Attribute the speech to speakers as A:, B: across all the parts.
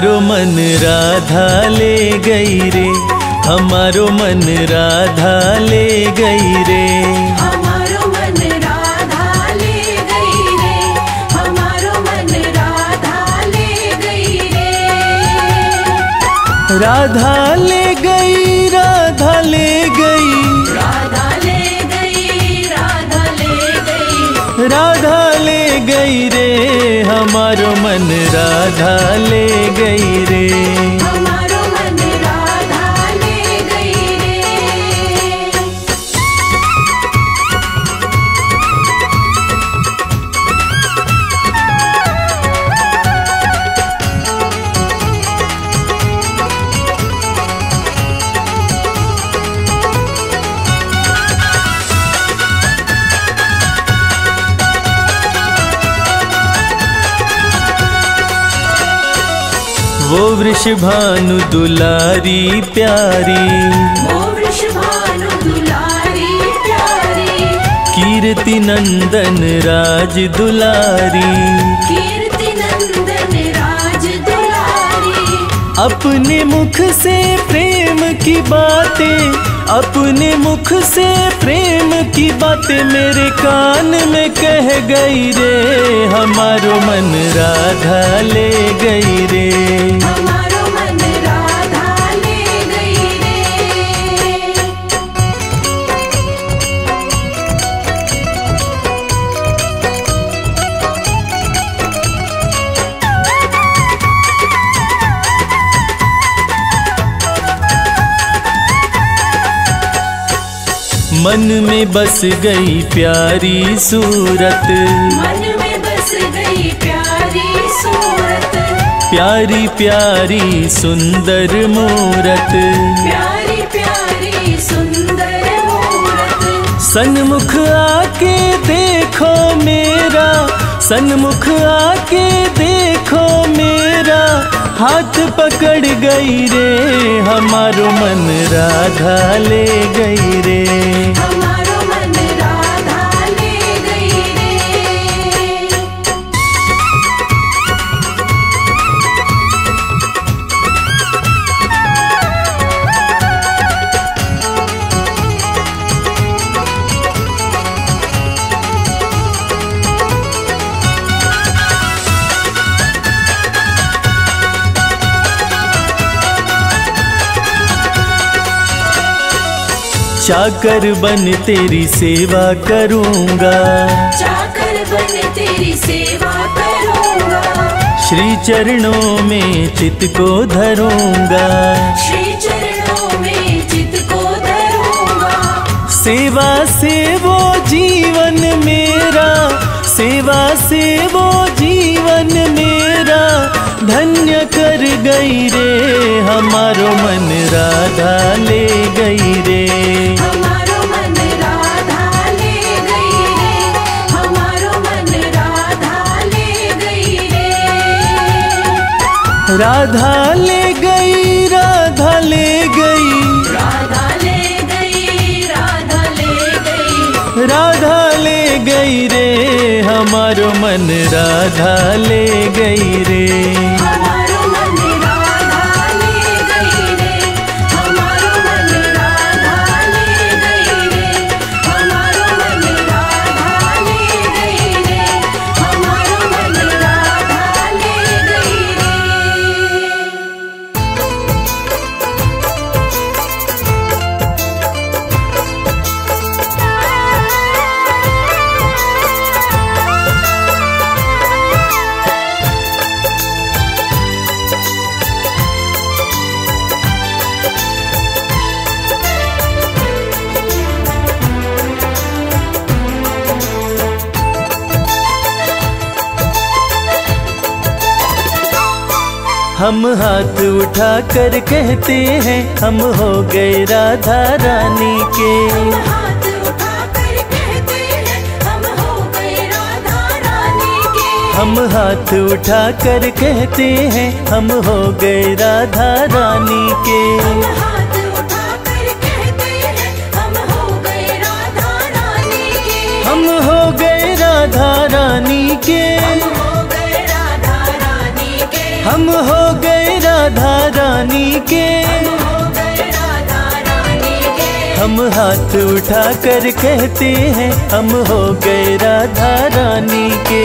A: हमारो मन राधा ले गई रे हमारो मन राधा ले गई रे।
B: हमारो मन राधा ले गई रे हमारो मन राधा ले गई रे।
A: राधा ले गई राधा ले गई।
B: राधा ले गई राधा ले गई।
A: राधा ले गई रे। मन राधा ले गई रे। वृषभानु दुलारी प्यारी।
B: दुलारी प्यारी।
A: कीर्ति नंदन राज दुलारी।
B: कीर्ति नंदन राज दुलारी।
A: अपने मुख से प्रेम की बातें अपने मुख से प्रेम की बातें मेरे कान में कह गई रे। हमारो मन राधा ले गई रे।
B: मन
A: में बस गई प्यारी सूरत।
B: मन में बस गई प्यारी सूरत।
A: प्यारी प्यारी सुंदर मूरत।
B: प्यारी प्यारी सुंदर मूरत।
A: सन्मुख आके देखो मेरा। सन्मुख आके देखो मेरा। हाथ पकड़ गई रे हमारो मन राधा ले गई रे। चाकर बन तेरी सेवा करूँगा।
B: चाकर बन तेरी सेवा करूँगा।
A: श्री चरणों में चित को धरूँगा।
B: श्री चरणों में चित को धरूँगा।
A: सेवा से वो जीवन मेरा सेवा से वो जीवन मेरा। धन्य कर गई रे हमारो मन राधा ले गई रे।
B: राधा ले गई रे हमारो मन राधा ले गई रे।
A: राधा ले गई राधा ले गई।
B: राधा ले गई राधा ले गई।
A: राधा ले गई रे हमारो मन राधा ले गई रे। हम हाथ उठा कर कहते हैं हम हो गए राधा रानी के।
B: हम हाथ उठा कर कहते हैं हम हो गए राधा रानी के।
A: हम हाथ उठा कर कहते हैं हम हो गए राधा रानी
B: हम हो गए राधा रानी के।
A: हम हाथ उठा कर कहते हैं, हम हो गए राधा रानी के।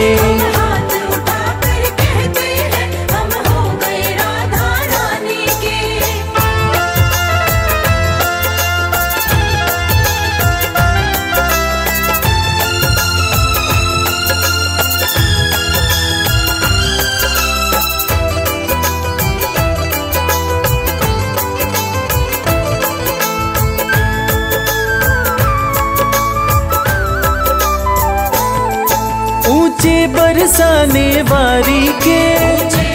A: बरसाने वारी के।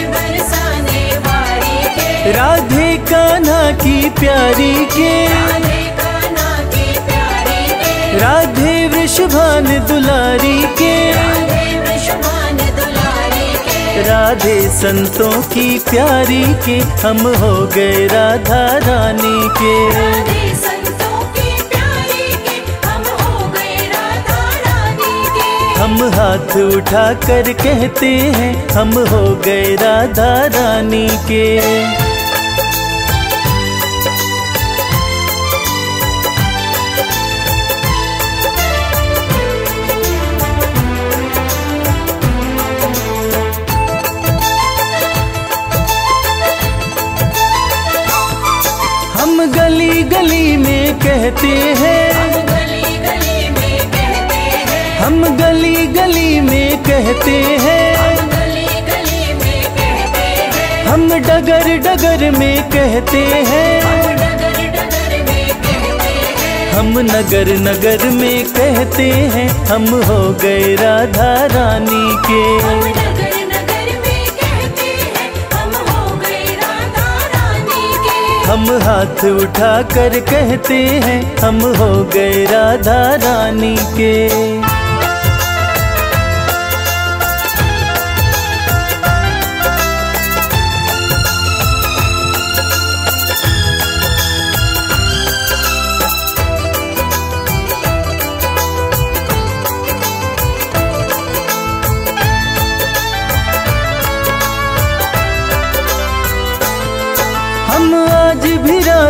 B: बरसाने वाली के
A: राधे कान्हा की प्यारी के।
B: राधे
A: वृषभान दुलारी के।
B: राधे
A: संतों की प्यारी के। हम हो गए राधा रानी की।
B: हम
A: हाथ उठा कर कहते हैं, हम हो गए राधा रानी के। हम गली गली में कहते हैं
B: हम गली गली में कहते हैं।
A: हम गली गली में कहते हैं।
B: हम
A: डगर डगर में कहते हैं।
B: हम डगर डगर में कहते हैं।
A: हम नगर नगर में कहते हैं। हम हो गए राधा रानी के।
B: हम नगर नगर में कहते हैं। हम हो गए राधा रानी के।
A: हम हाथ उठा कर कहते हैं। हम हो गए राधा रानी के।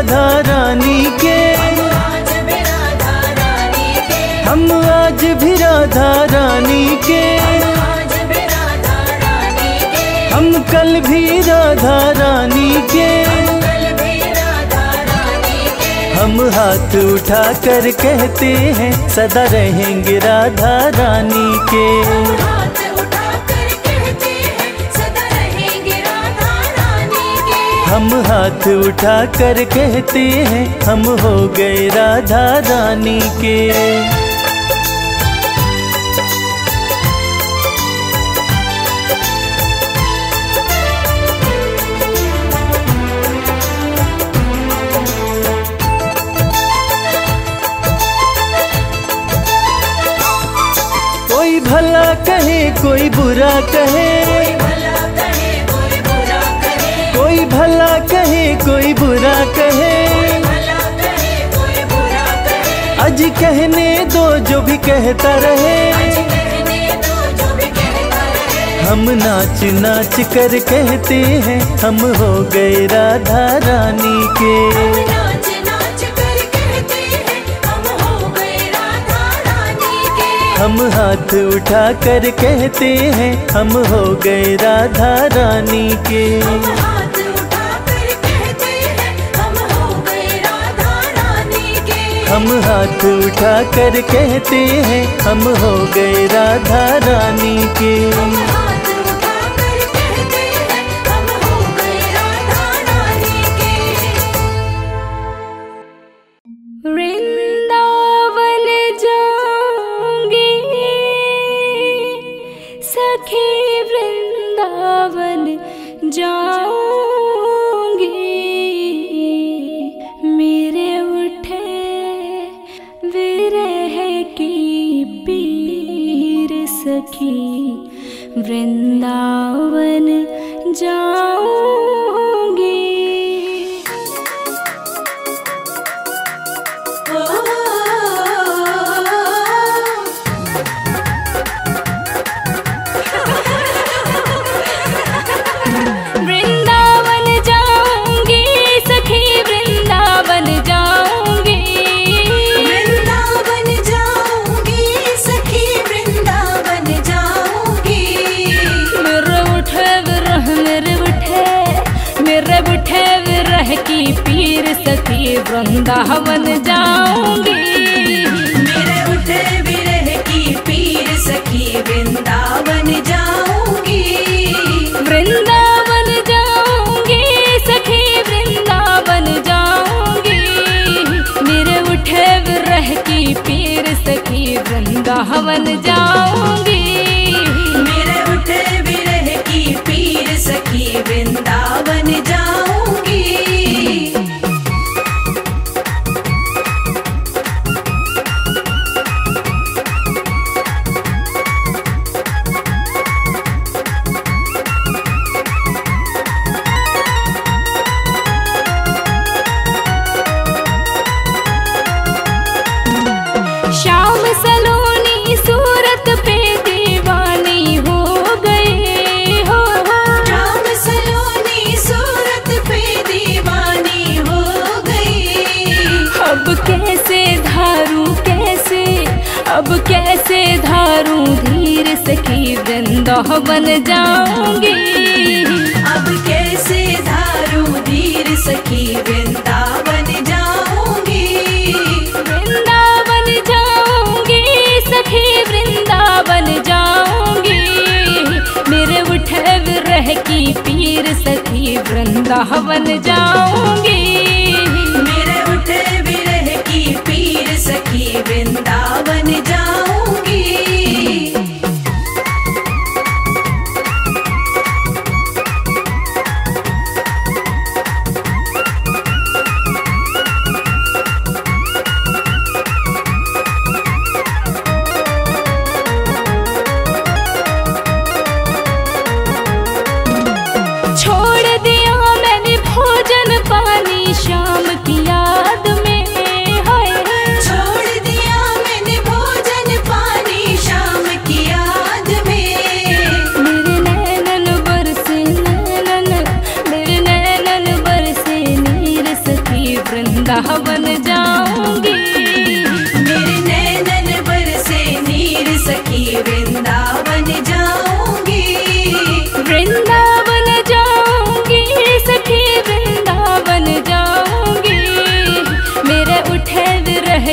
A: राधा रानी के।
B: हम आज भी राधा रानी के।
A: हम कल भी राधा रानी के।
B: हम
A: हाथ उठा कर कहते हैं, सदा रहेंगे राधा रानी के। हम हाथ उठा कर कहते हैं, हम हो गए राधा रानी के। कोई भला कहे, कोई बुरा कहे
B: कोई भला कहे, कोई बुरा कहे।
A: अज कहने दो जो भी कहता रहे
B: आज कहने दो जो भी कहता रहे।
A: हम नाच नाच कर कहते हैं, हम हो गए राधा रानी के।
B: नाच नाच कर कहते हैं हम हो गए राधा रानी के
A: हम हाथ उठा कर कहते हैं, हम हो गए राधा रानी के।
B: हम
A: हाथ उठा कर कहते हैं हम हो गए राधा रानी के।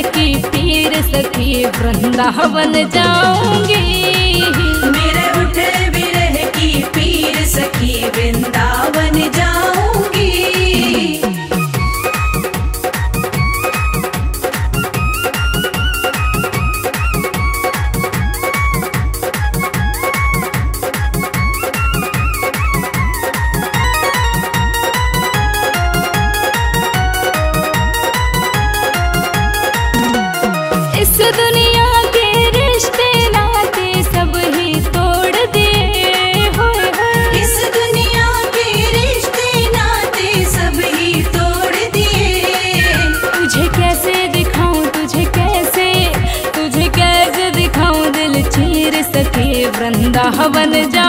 B: की
C: पीर सखी वृंदावन जाऊँगी। वृंदावन जाऊँगी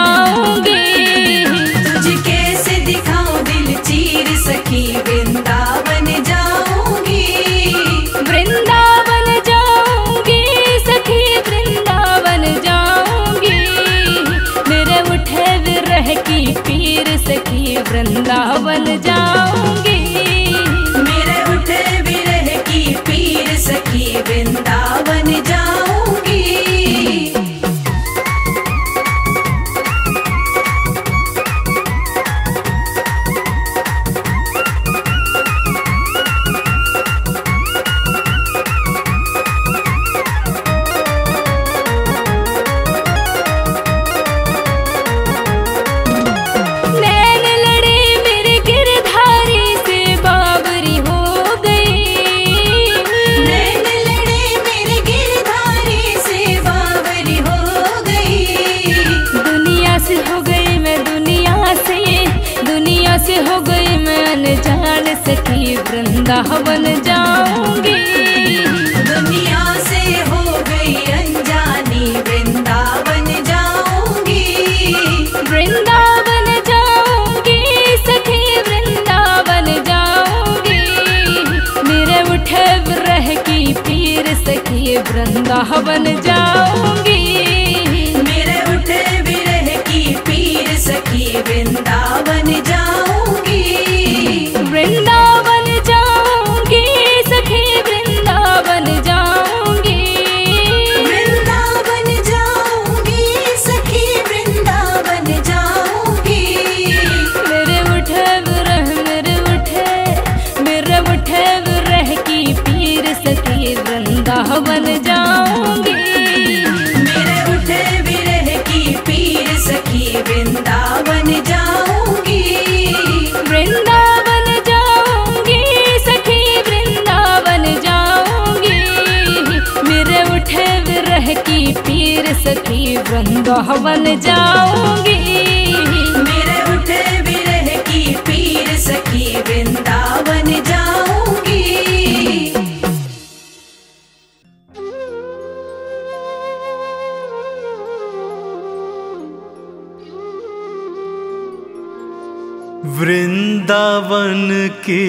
C: वृंदावन
B: की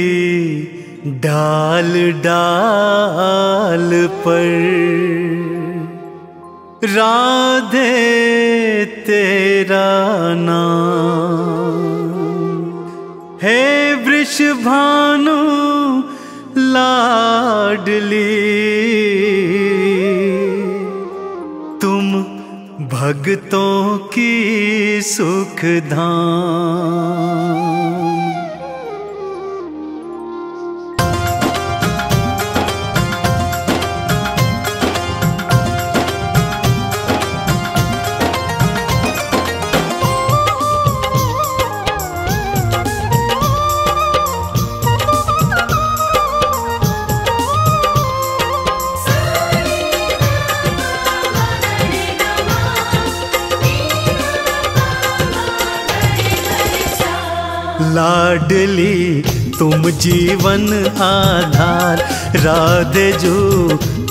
A: डाल डाल पर। राधे तेरा नाम। हे वृषभानु, लाडली। तुम भक्तों की सुखधाम लाडली
B: लाडली तुम जीवन आधार। राधे जो,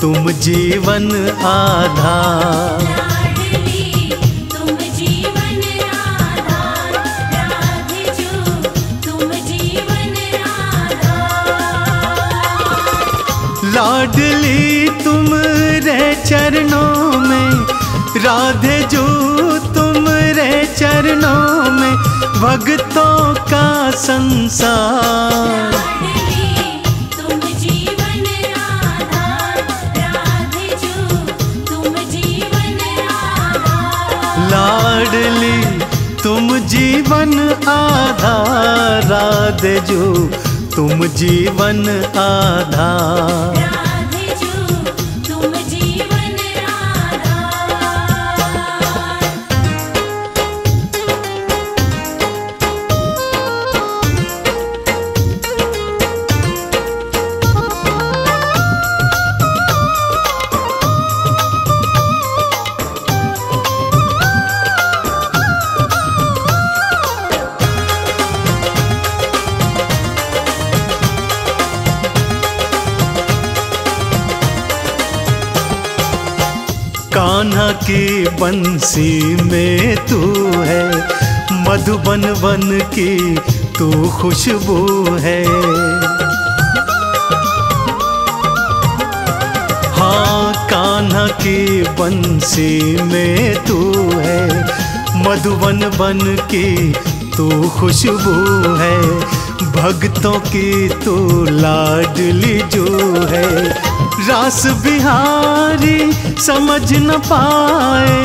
B: तुम जीवन आधार।
A: लाडली तुम रे चरणों में, राधे जो, तुम रे चरणों में, भक्तों का संसार।
B: लाडली तुम जीवन आधार राधे जो तुम जीवन आधार।
A: बंसी में तू है। मधुबन वन की तू खुशबू है। हाँ कान्हा की बंसी में तू है। मधुबन बन की तू खुशबू है। भक्तों की तू लाडली जो है। रास बिहारी समझ न पाए।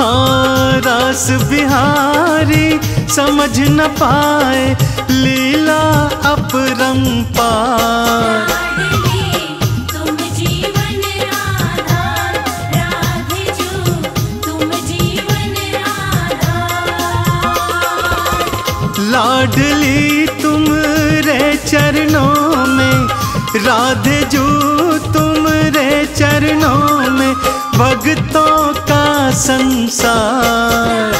A: हाँ रास बिहारी समझ न पाए। लीला
B: आधार
A: लाडली तुम रे चरणों में राधे जो तुम रे चरणों में भक्तों का संसार।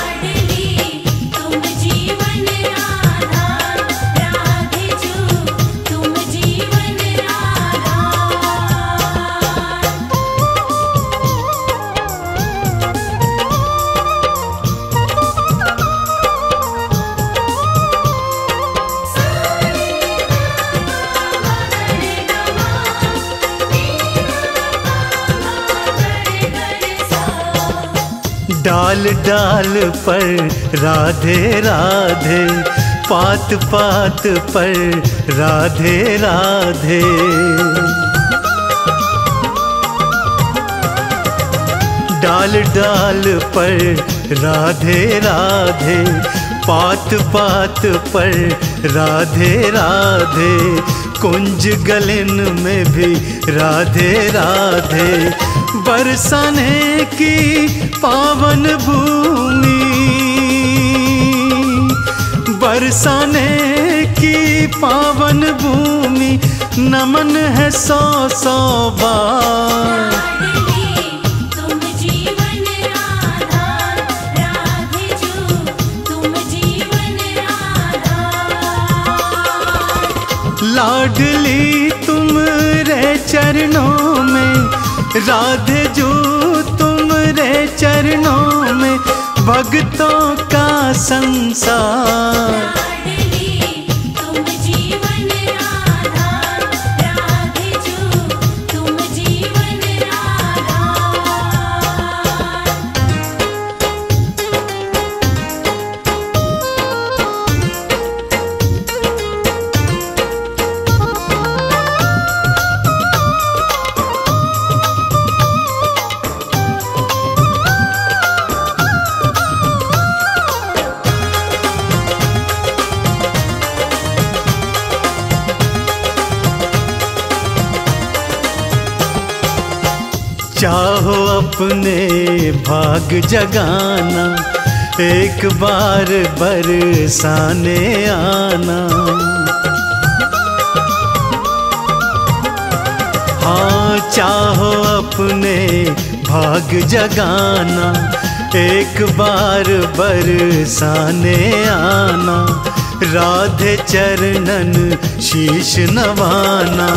A: डाल डाल पर राधे राधे, पात पात पर राधे राधे। डाल डाल पर राधे राधे, पात पात पर राधे राधे। कुंज गलन में भी राधे राधे बरसाने की पावन भूमि। बरसाने की पावन भूमि नमन है सौ सौ बार।
B: लाडली
A: राधे जो तुम रे चरणों में भक्तों का संसार। अपने भाग जगाना, एक बार बरसाने आना। हाँ चाहो अपने भाग जगाना, एक बार बरसाने आना। राधे चरणन शीश नवाना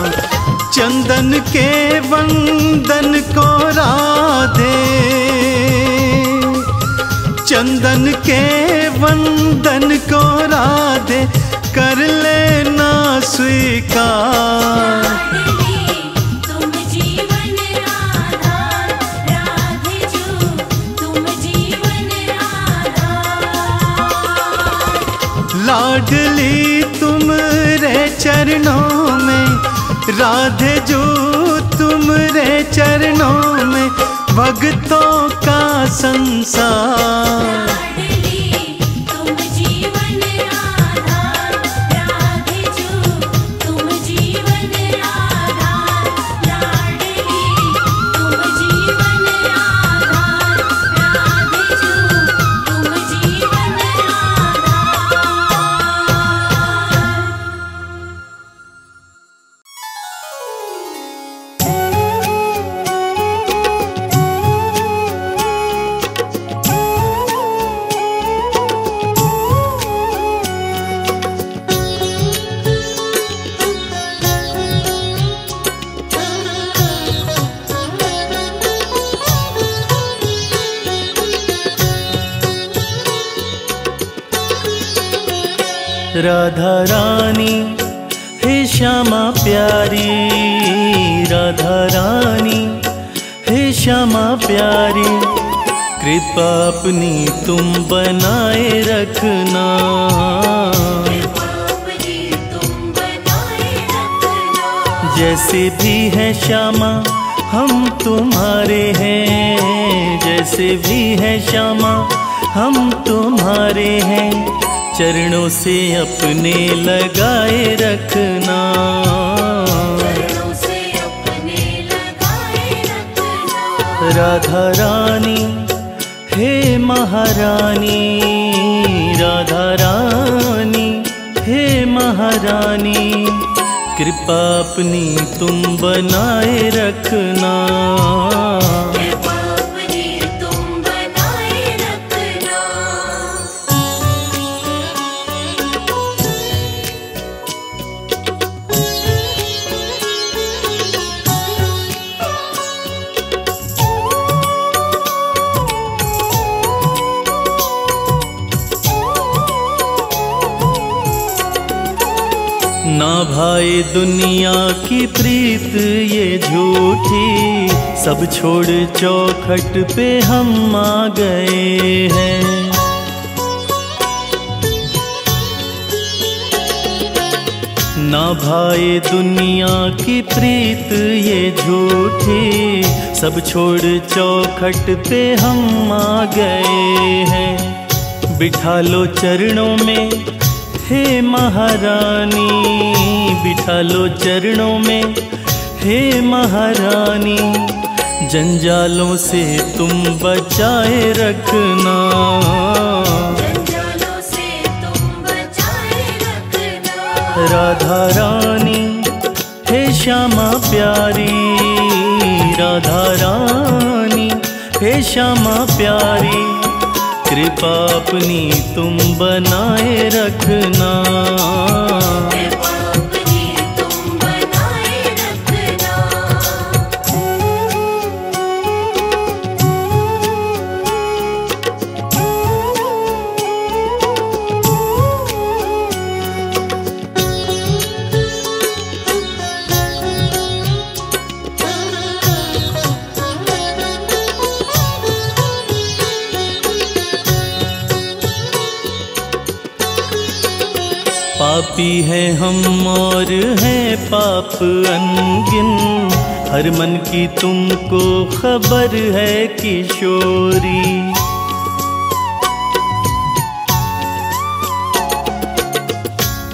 A: चंदन के वंदन को राधे। चंदन के वंदन को राधे, कर लेना स्वीकार।
B: लाडली तुम
A: रे चरणों राधे जो तुम रे चरणों में भक्तों का संसार। अपनी तुम बनाए रखना। जैसे भी है श्यामा, हम तुम्हारे हैं। जैसे भी है श्यामा, हम तुम्हारे हैं। चरणों से अपने लगाए रखना। राधा रानी महारानी राधा रानी हे महारानी कृपा अपनी तुम बनाए रखना। दुनिया की प्रीत ये झूठी। सब छोड़ चौखट पे हम आ गए हैं। ना भाई दुनिया की प्रीत ये झूठी। सब छोड़ चौखट पे हम आ गए हैं। बिठा लो चरणों में, हे महारानी। बिठा लो चरणों में। हे महारानी जंजालों से तुम बचाए रखना।
B: जंजालों से तुम बचाए रखना।
A: राधा रानी हे श्यामा प्यारी। राधा रानी हे श्यामा प्यारी। कृपा अपनी तुम बनाए रखना। पापी है हम और हैं पाप अनगिन। हर मन की तुमको खबर है किशोरी।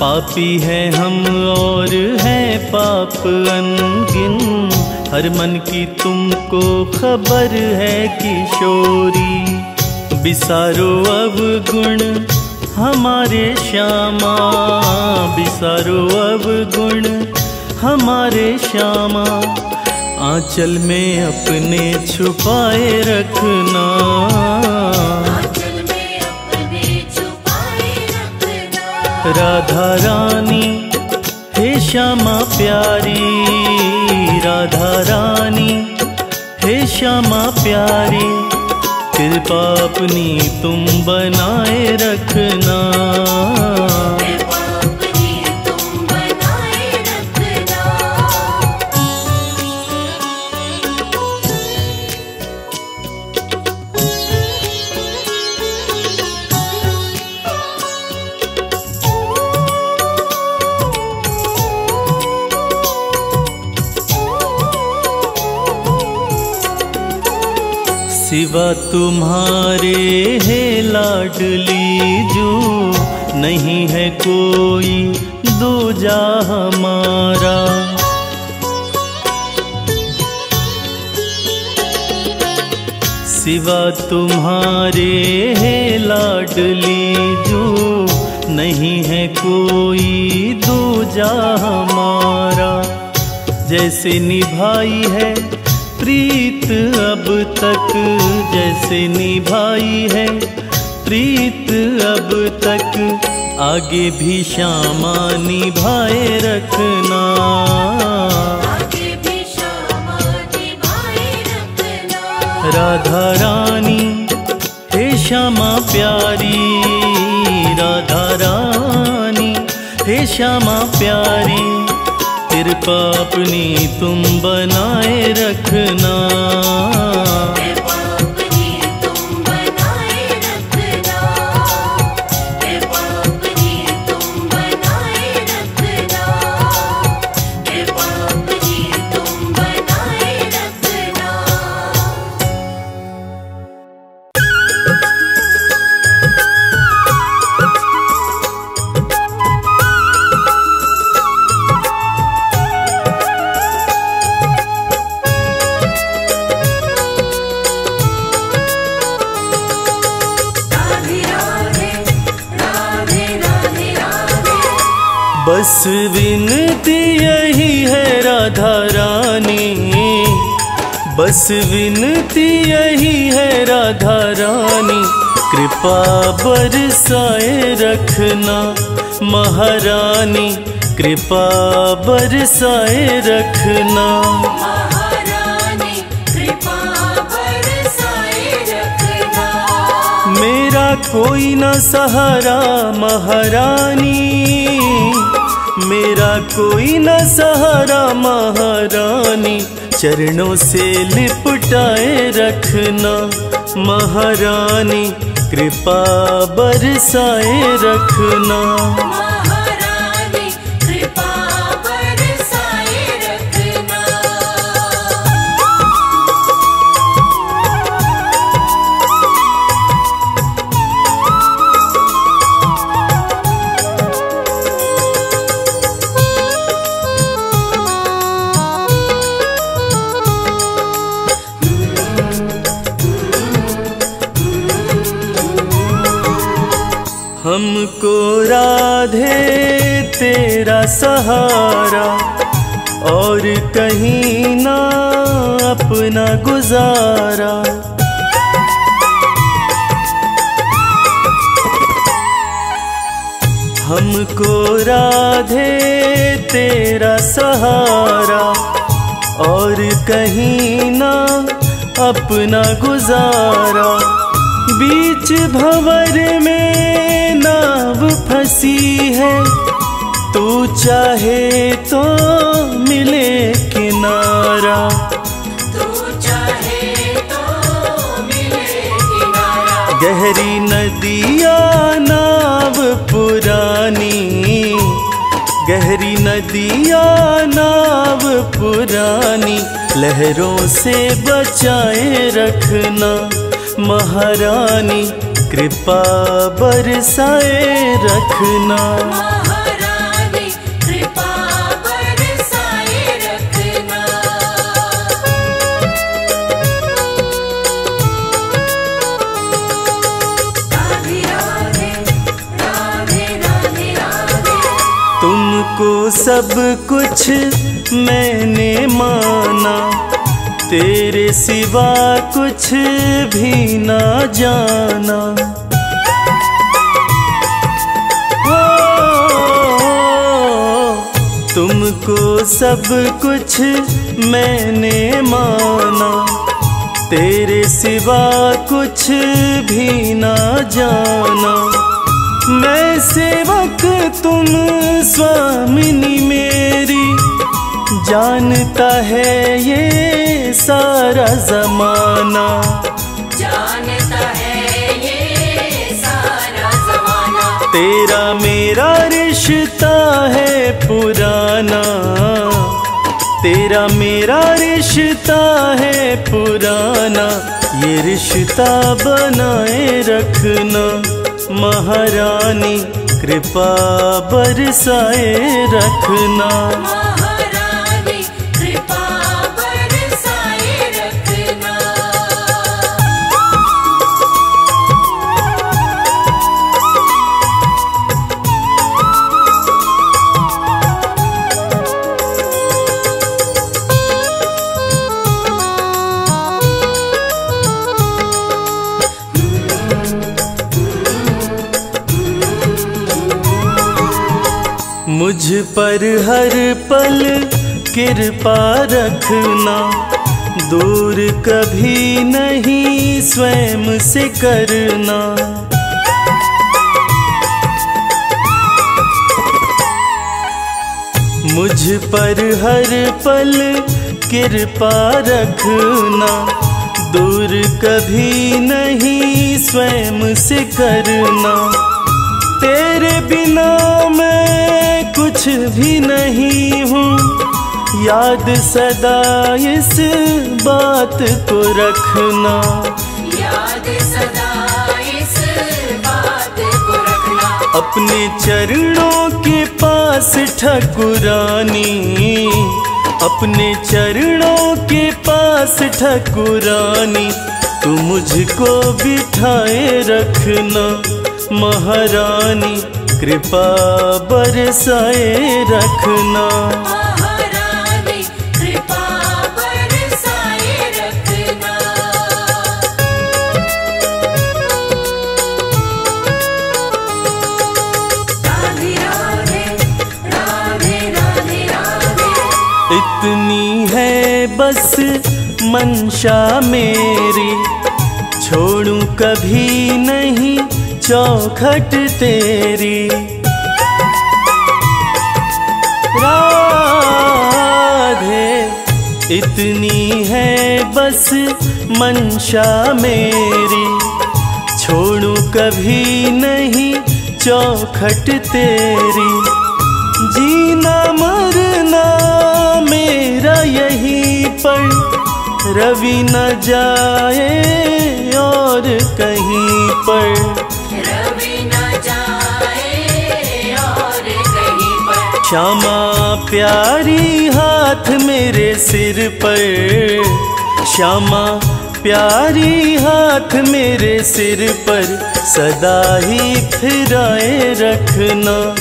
A: पापी है हम और हैं पाप अनगिन। हर मन की तुमको खबर है किशोरी। बिसारो अब गुण हमारे श्यामा बिसारो अब गुण। हमारे श्यामा आंचल में अपने छुपाए रखना।
B: आंचल में अपने छुपाए रखना।
A: राधा रानी हे श्यामा प्यारी। राधा रानी हे श्यामा प्यारी। कृपा अपनी तुम बनाए रखना। सिवा तुम्हारे है लाडली जो नहीं है कोई दूजा हमारा। सिवा तुम्हारे है लाडली जो नहीं है कोई दूजा हमारा। जैसे निभाई है प्रीत अब तक जैसे निभाई है। प्रीत अब तक आगे भी श्यामा निभाए रखना।
B: आगे भी निभाए रखना।
A: राधा रानी हे श्यामा प्यारी राधा रानी हे श्यामा प्यारी। कृपा अपनी तुम बनाए रखना। बस विनती यही है राधा रानी। बस विनती यही है राधा रानी। कृपा बरसाए रखना महारानी। कृपा बरसाए रखना।
B: महारानी कृपा बरसाए रखना।
A: मेरा कोई न सहारा महारानी। मेरा कोई न सहारा महारानी चरणों से लिपटाए रखना महारानी कृपा बरसाए रखना। हमको राधे तेरा सहारा और कहीं ना अपना गुजारा। हमको राधे तेरा सहारा और कहीं ना अपना गुजारा। बीच भंवर में नाव फंसी है। तू चाहे तो मिले किनारा।
B: तू चाहे तो मिले किनारा।
A: गहरी नदिया नाव पुरानी। गहरी नदिया नाव पुरानी। लहरों से बचाए रखना। महारानी कृपा बरसाए रखना।
B: महारानी कृपा बरसाए रखना। राधे राधे राधे राधे राधे।
A: तुमको सब कुछ मैंने माना। तेरे सिवा कुछ भी ना जाना। हो, तुमको सब कुछ मैंने माना। तेरे सिवा कुछ भी ना जाना। मैं सेवक तुम स्वामिनी मेरी। जानता है ये सारा जमाना।
B: जानता है ये सारा जमाना।
A: तेरा मेरा रिश्ता है पुराना। तेरा मेरा रिश्ता है पुराना। ये रिश्ता बनाए रखना। महारानी कृपा बरसाए रखना। पर हर पल कृपा रखना। दूर कभी नहीं स्वयं से करना। मुझ पर हर पल कृपा रखना। दूर कभी नहीं स्वयं से करना। तेरे बिना मैं कुछ भी नहीं हूँ। याद सदा इस बात को रखना।
B: याद सदा इस बात को रखना।
A: अपने चरणों के पास ठकुरानी। अपने चरणों के पास ठकुरानी। तू मुझको बिठाए रखना महारानी। कृपा बरसाए रखना। इतनी है बस मंशा मेरी छोड़ू कभी नहीं चौखट तेरी। राधे, इतनी है बस मंशा मेरी। छोड़ू कभी नहीं चौखट तेरी। जीना मरना मेरा यहीं पर रवि न जाए और कहीं पर। श्यामा प्यारी हाथ मेरे सिर पर। श्यामा प्यारी हाथ मेरे सिर पर। सदा ही फिराए रखना।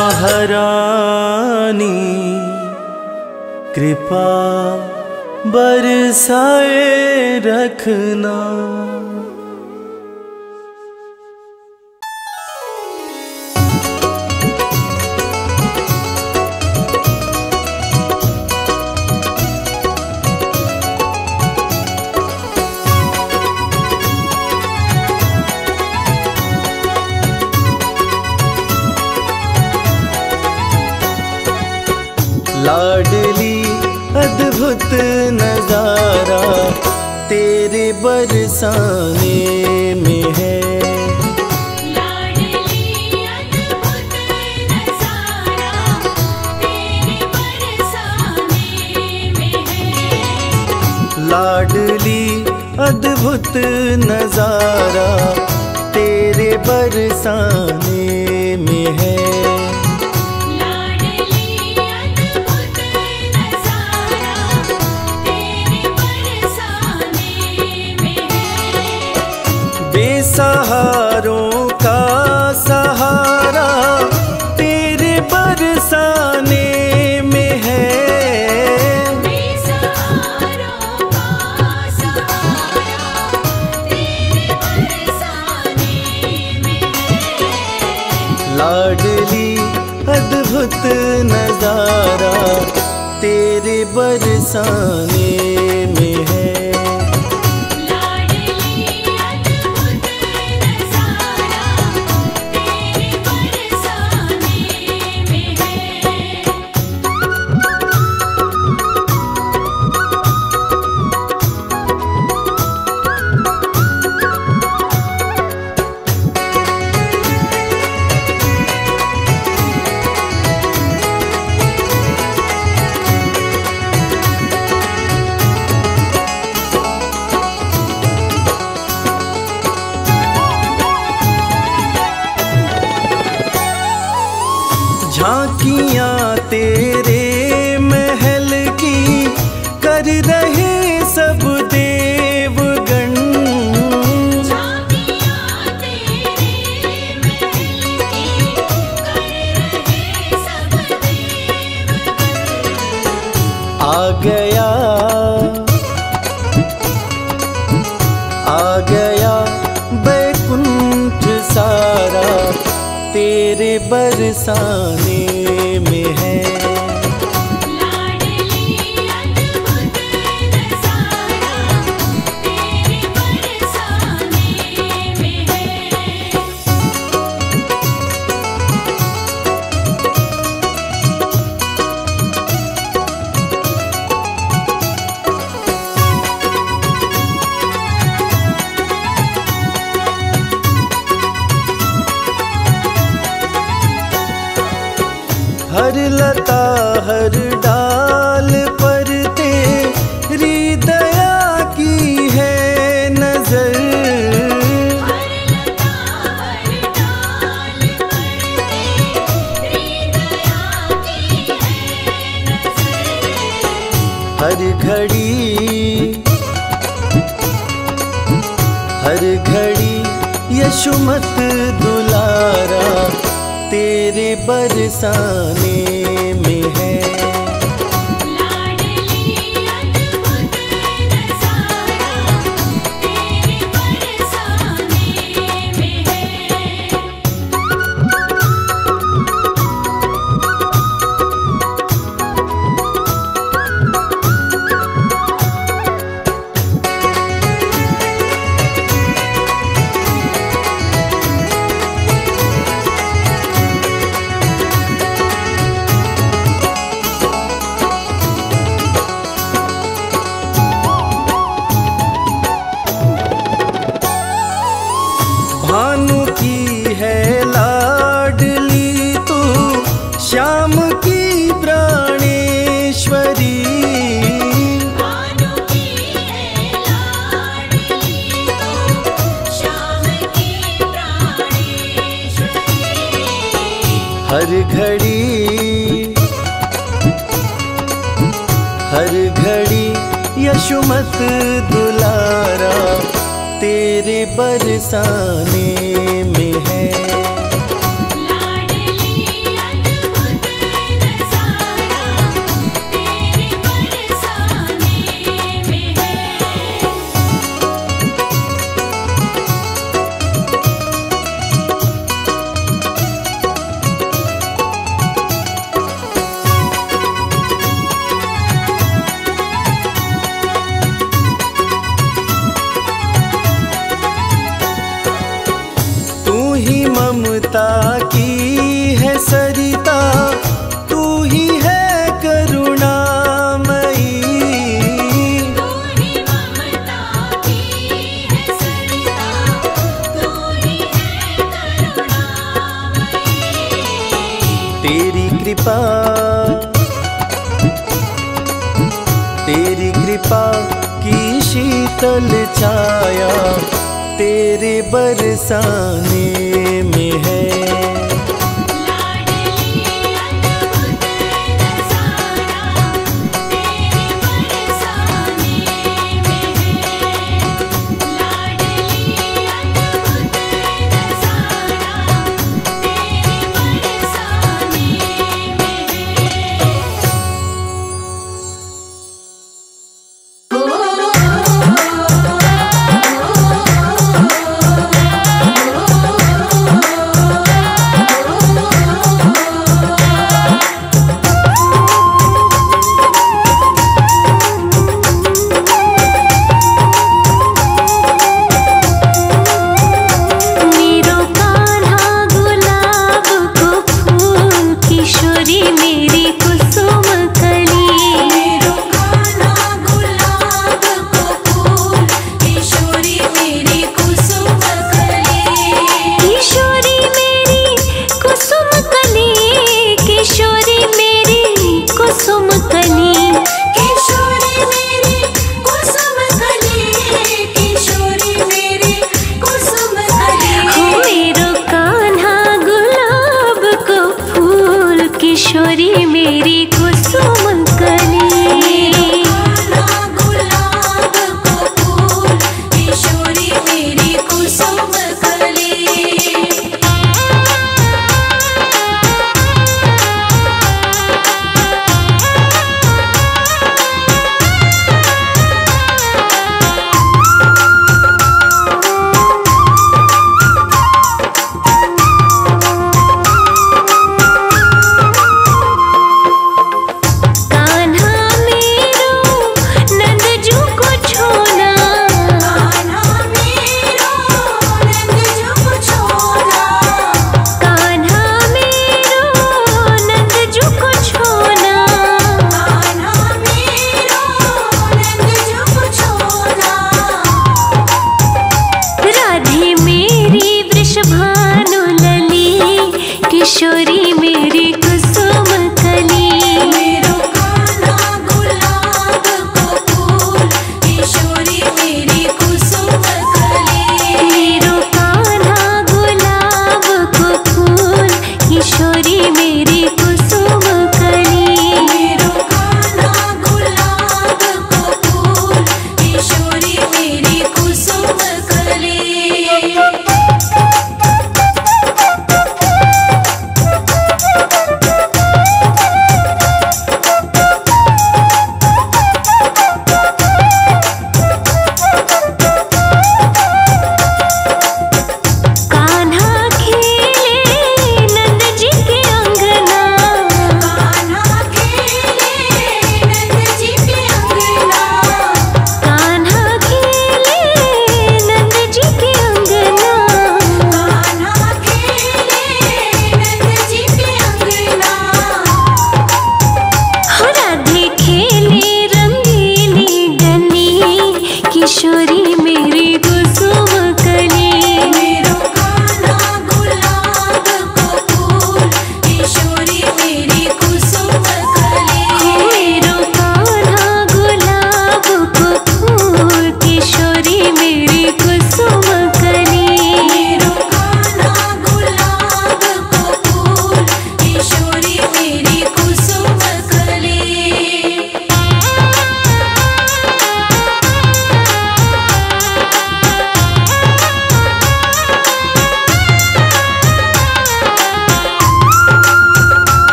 B: महारानी कृपा बरसाए रखना।
A: बरसाने हर घड़ी हर घड़ी यशु मत दुलारा तेरे बरसाने में निशाने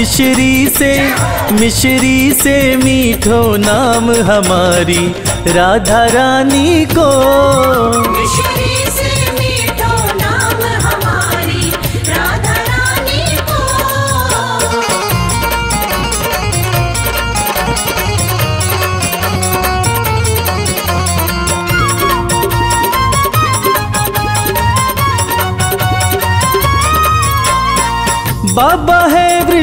A: मिश्री से मिश्री से मीठो नाम हमारी राधा रानी को।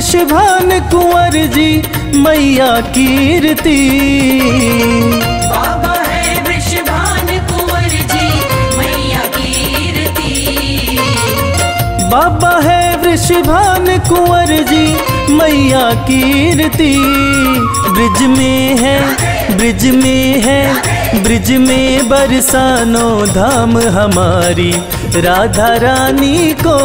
A: वृषभान कुंवर जी मैया कीर्ति।
B: बाबा है वृषभान कुंवर जी मैया कीर्ति।
A: बाबा है वृषभान कुंवर जी मैया कीर्ति। ब्रिज में है ब्रिज में है ब्रिज में बरसानो धाम हमारी राधा रानी को।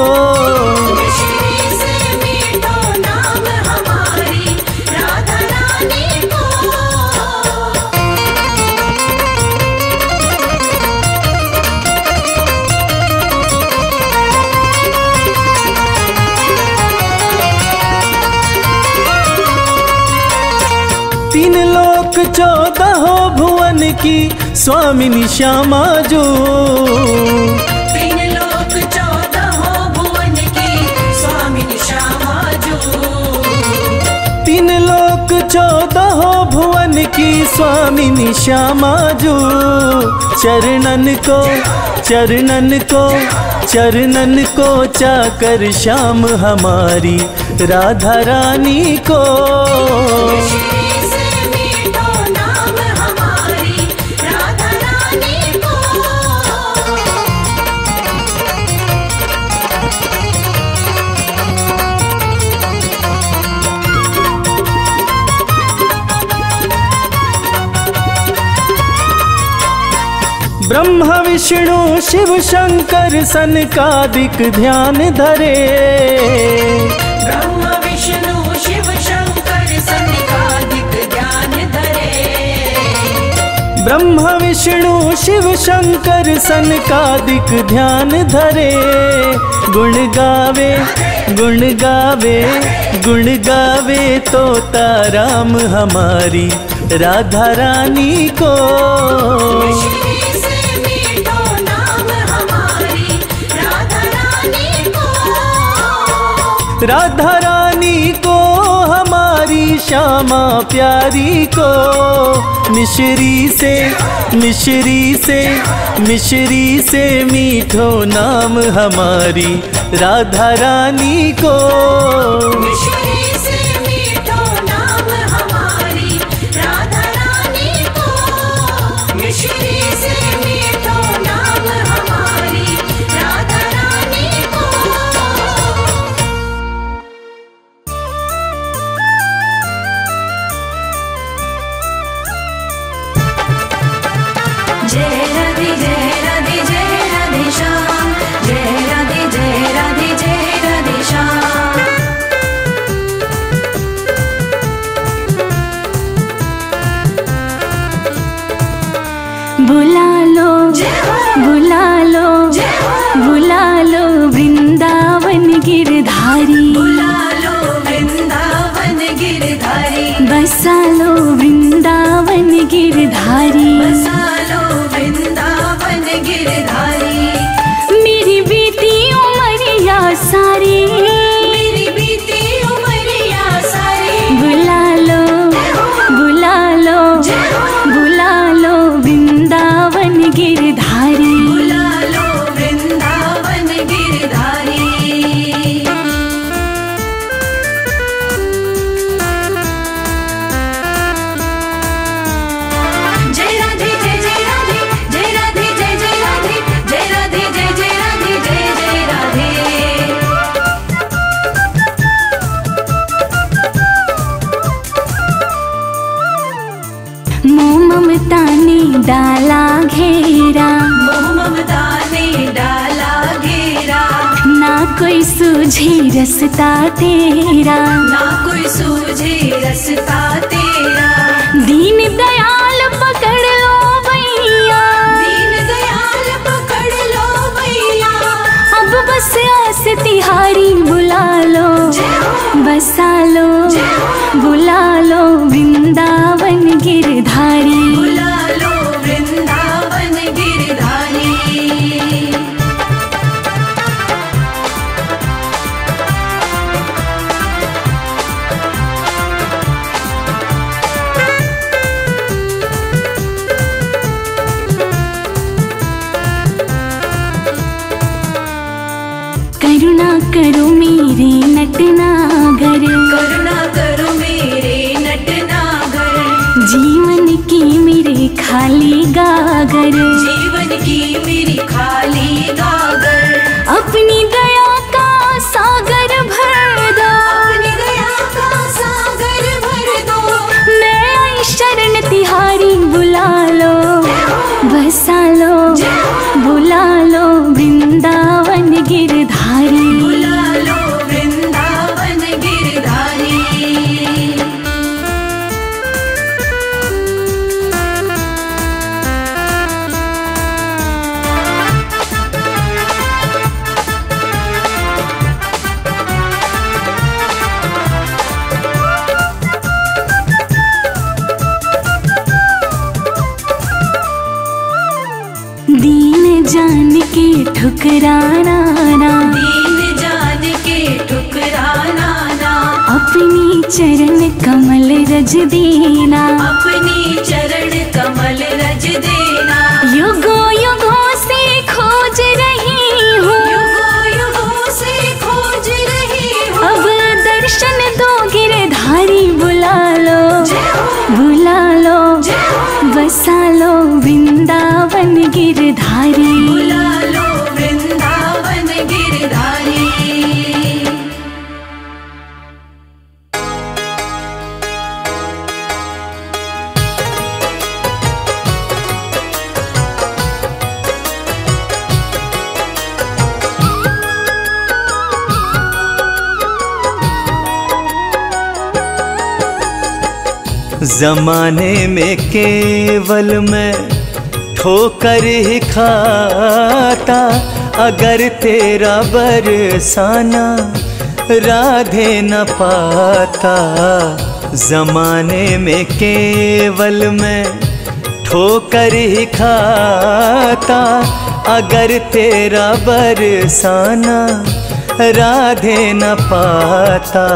B: की
A: स्वामिनी श्यामा जो।
B: तीन लोक चौदह भुवन की स्वामिनी श्यामा
A: तीन लोक चौदह भुवन की स्वामिनी श्यामा जो। चरणन को चरणन को चरणन को चाकर श्याम हमारी राधा रानी को। विष्णु शिव शंकर सनकादिक ध्यान धरे।
B: ब्रह्म विष्णु शिव शंकर सनिकादिक ध्यान धरे।
A: ब्रह्म विष्णु शिव शंकर सनकादिक ध्यान धरे। गुण गावे गुण गावे गुण गावे तो ताराम हमारी राधा रानी को।
B: राधा रानी को,
A: हमारी श्यामा प्यारी को। मिश्री से मिश्री से मिश्री से मीठो नाम हमारी राधा रानी को। Hari. केवल में ठोकर ही खाता, अगर तेरा बरसाना राधे न पाता। जमाने में केवल मैं ठोकर ही खाता, अगर तेरा बरसाना राधे न पाता।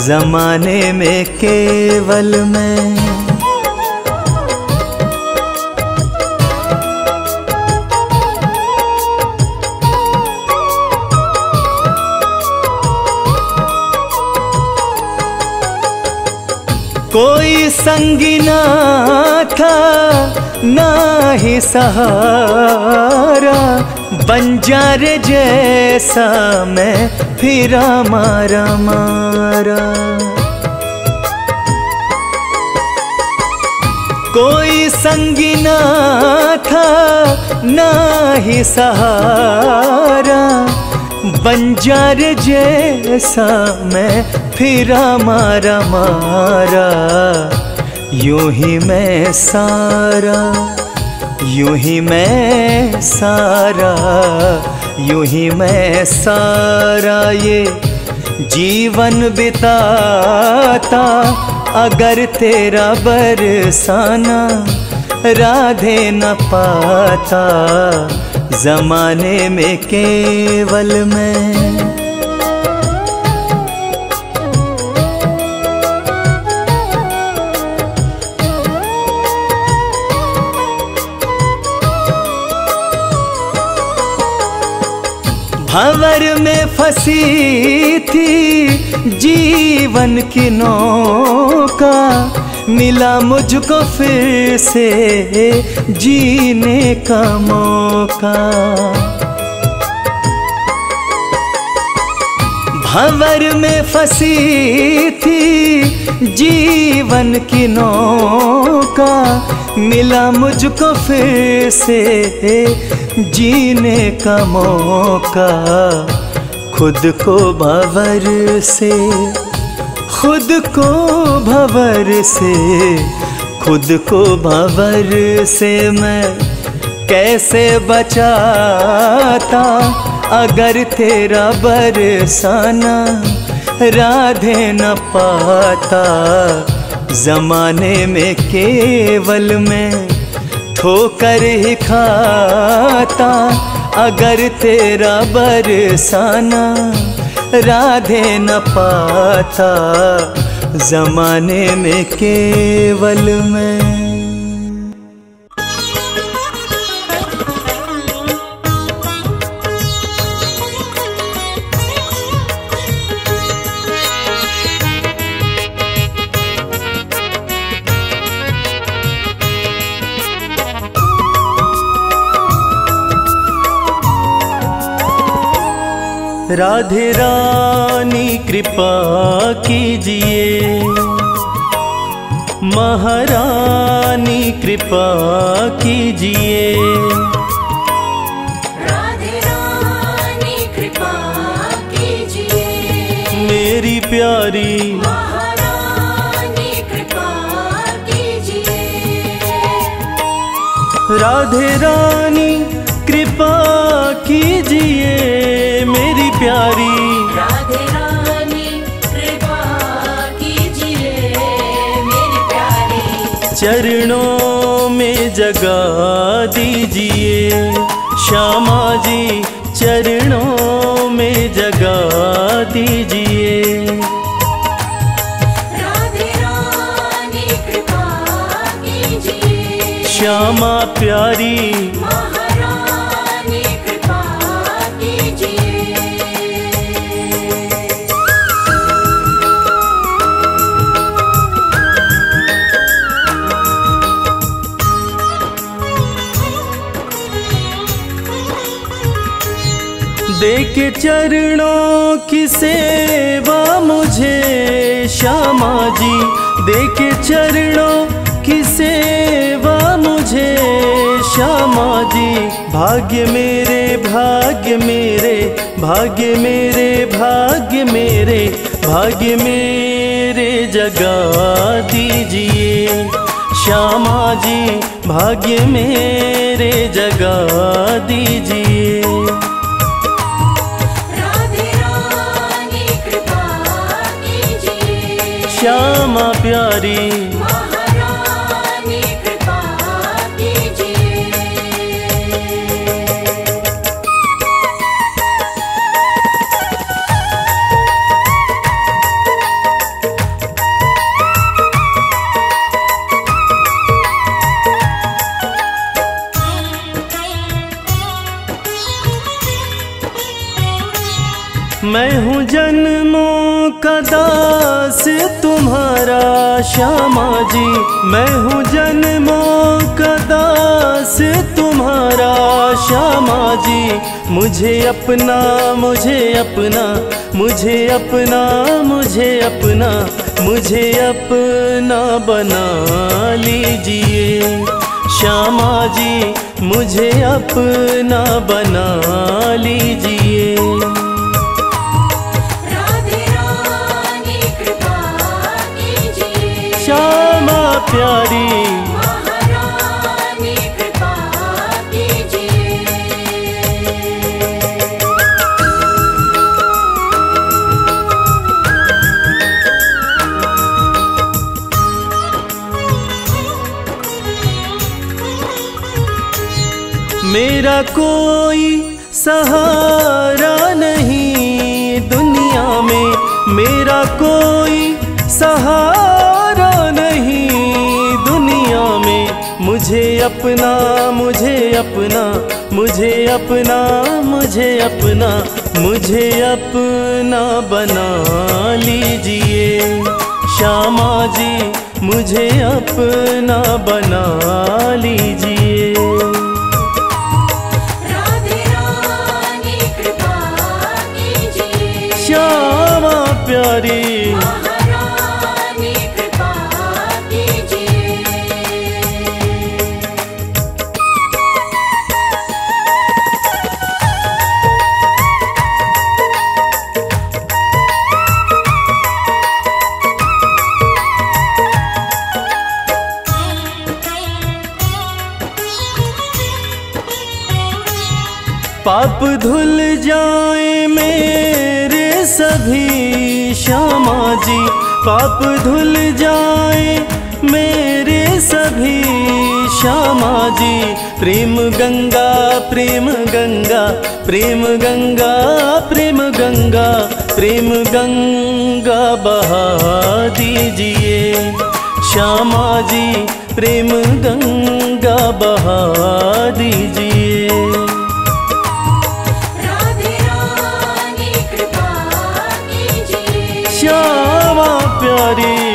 A: जमाने में केवल मैं संगीना था ना ही सहारा। बंजार जैसा मैं, फिरा मारा मारा। कोई संगीना था ना ही सहारा। बंजार जैसा मैं, फिरा मारा मारा। यूँ ही मैं सारा, यूँ ही मैं सारा, यूँ ही मैं सारा ये जीवन बिताता, अगर तेरा बरसाना राधे न पाता, जमाने में केवल मैं भंवर में फंसी थी जीवन की नौका। मिला मुझको फिर से जीने का मौका। भंवर में फंसी थी जीवन की नौका। मिला मुझको फिर से जीने का मौका खुद को भंवर से, खुद को भंवर से, खुद को भंवर से मैं कैसे बचाता? अगर तेरा बरसाना राधे न पाता, जमाने में केवल मैं ठोकर ही खाता अगर तेरा बरसाना राधे न पाता जमाने में केवल मैं राधे रानी कृपा कीजिए। महारानी कृपा कीजिए।
B: राधे रानी कृपा कीजिए।
A: मेरी प्यारी
B: महारानी कृपा कीजिए।
A: राधे रानी चरणों में जगा दीजिए। श्यामा जी चरणों में जगा दीजिए।
B: राधे रानी कृपा कीजिए।
A: श्यामा प्यारी के चरणों की सेवा मुझे श्यामा जी दे के चरणों की सेवा मुझे श्यामा जी। भाग्य मेरे भाग्य मेरे भाग्य मेरे भाग्य मेरे भाग्य मेरे जगा दीजिए। श्यामा जी, भाग्य मेरे जगा दीजिए। श्यामा प्यारी। श्यामा जी, मैं हूँ जन्मों का दास तुम्हारा। श्यामा जी, मुझे अपना मुझे अपना मुझे अपना मुझे अपना मुझे अपना बना लीजिए। श्यामा जी, मुझे अपना बना लीजिए। श्यामा प्यारी।
B: मेरा कोई सहारा मुझे अपना मुझे अपना मुझे अपना मुझे अपना मुझे अपना बना लीजिए। श्यामा जी मुझे अपना बना लीजिए। श्यामा प्यारी
A: माजी,
B: पाप धुल जाए मेरे सभी श्यामा जी प्रेम गंगा प्रेम गंगा प्रेम गंगा प्रेम गंगा प्रेम गंगा बहा दीजिए श्यामा जी प्रेम गंगा बहा दीजिए प्यारी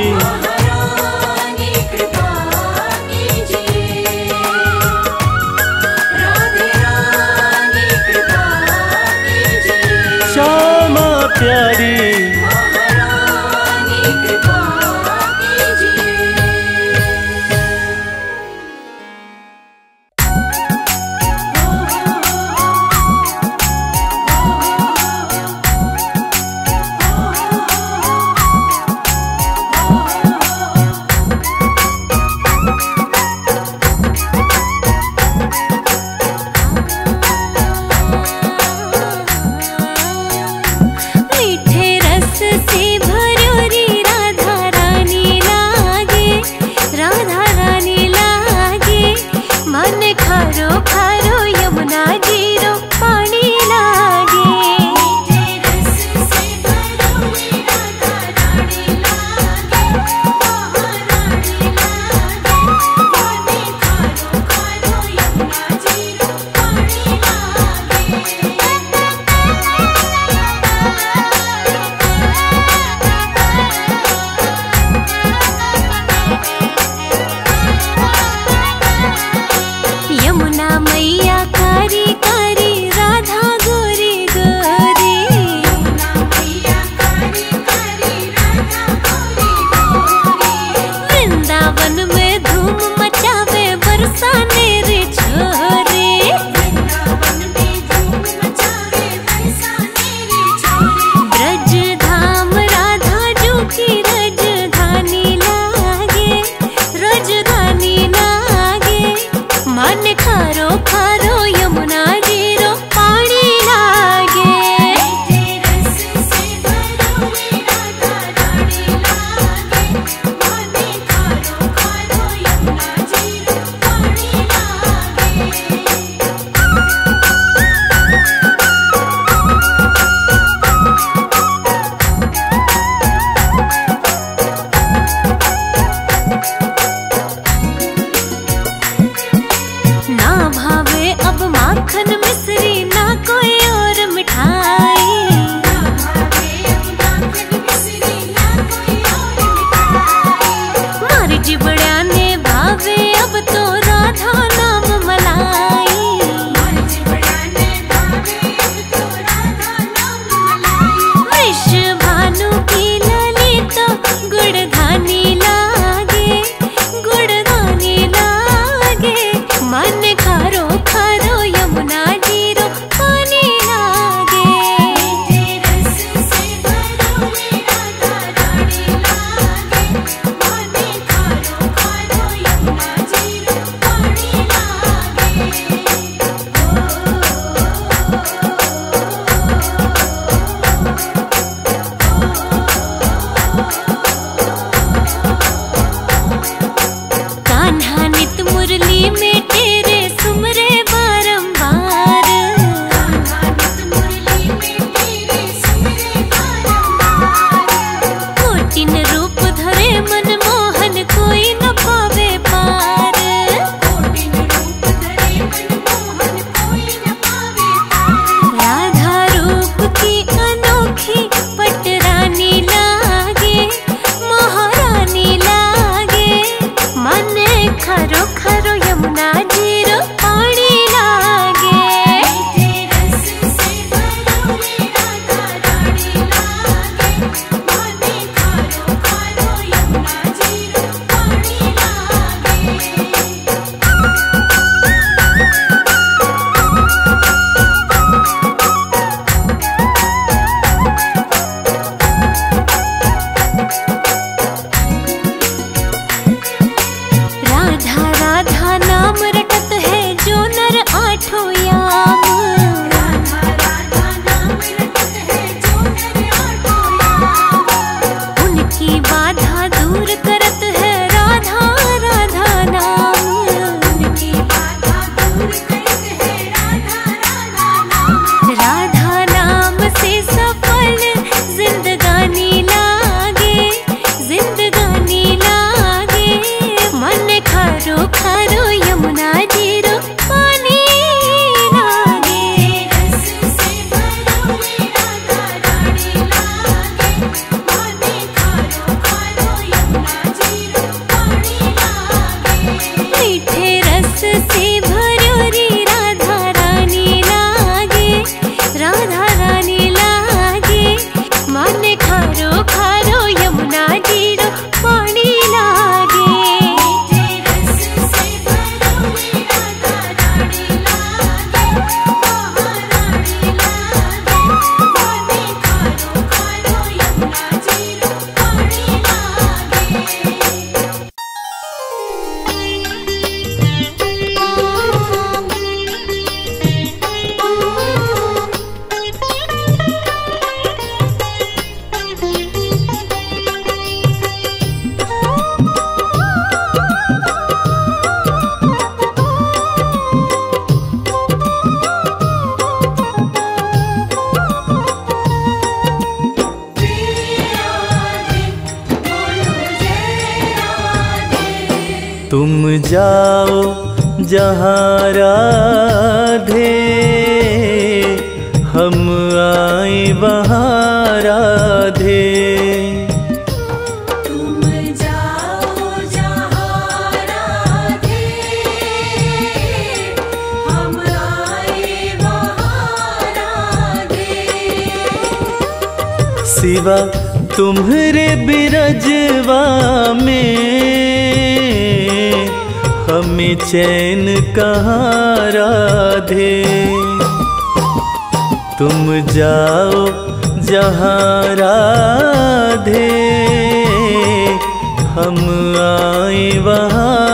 A: चैन कहाँ राधे? तुम जाओ जहाँ राधे। हम आए वहाँ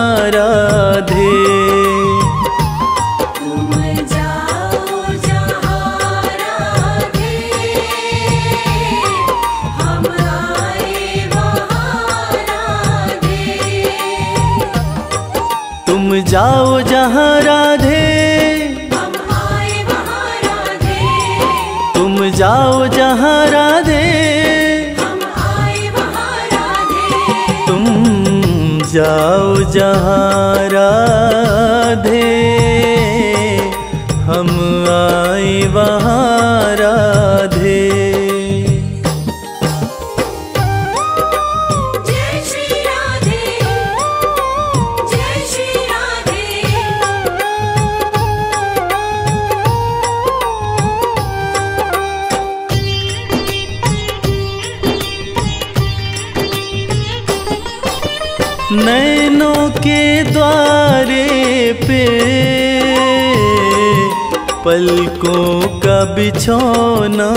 A: बिछोना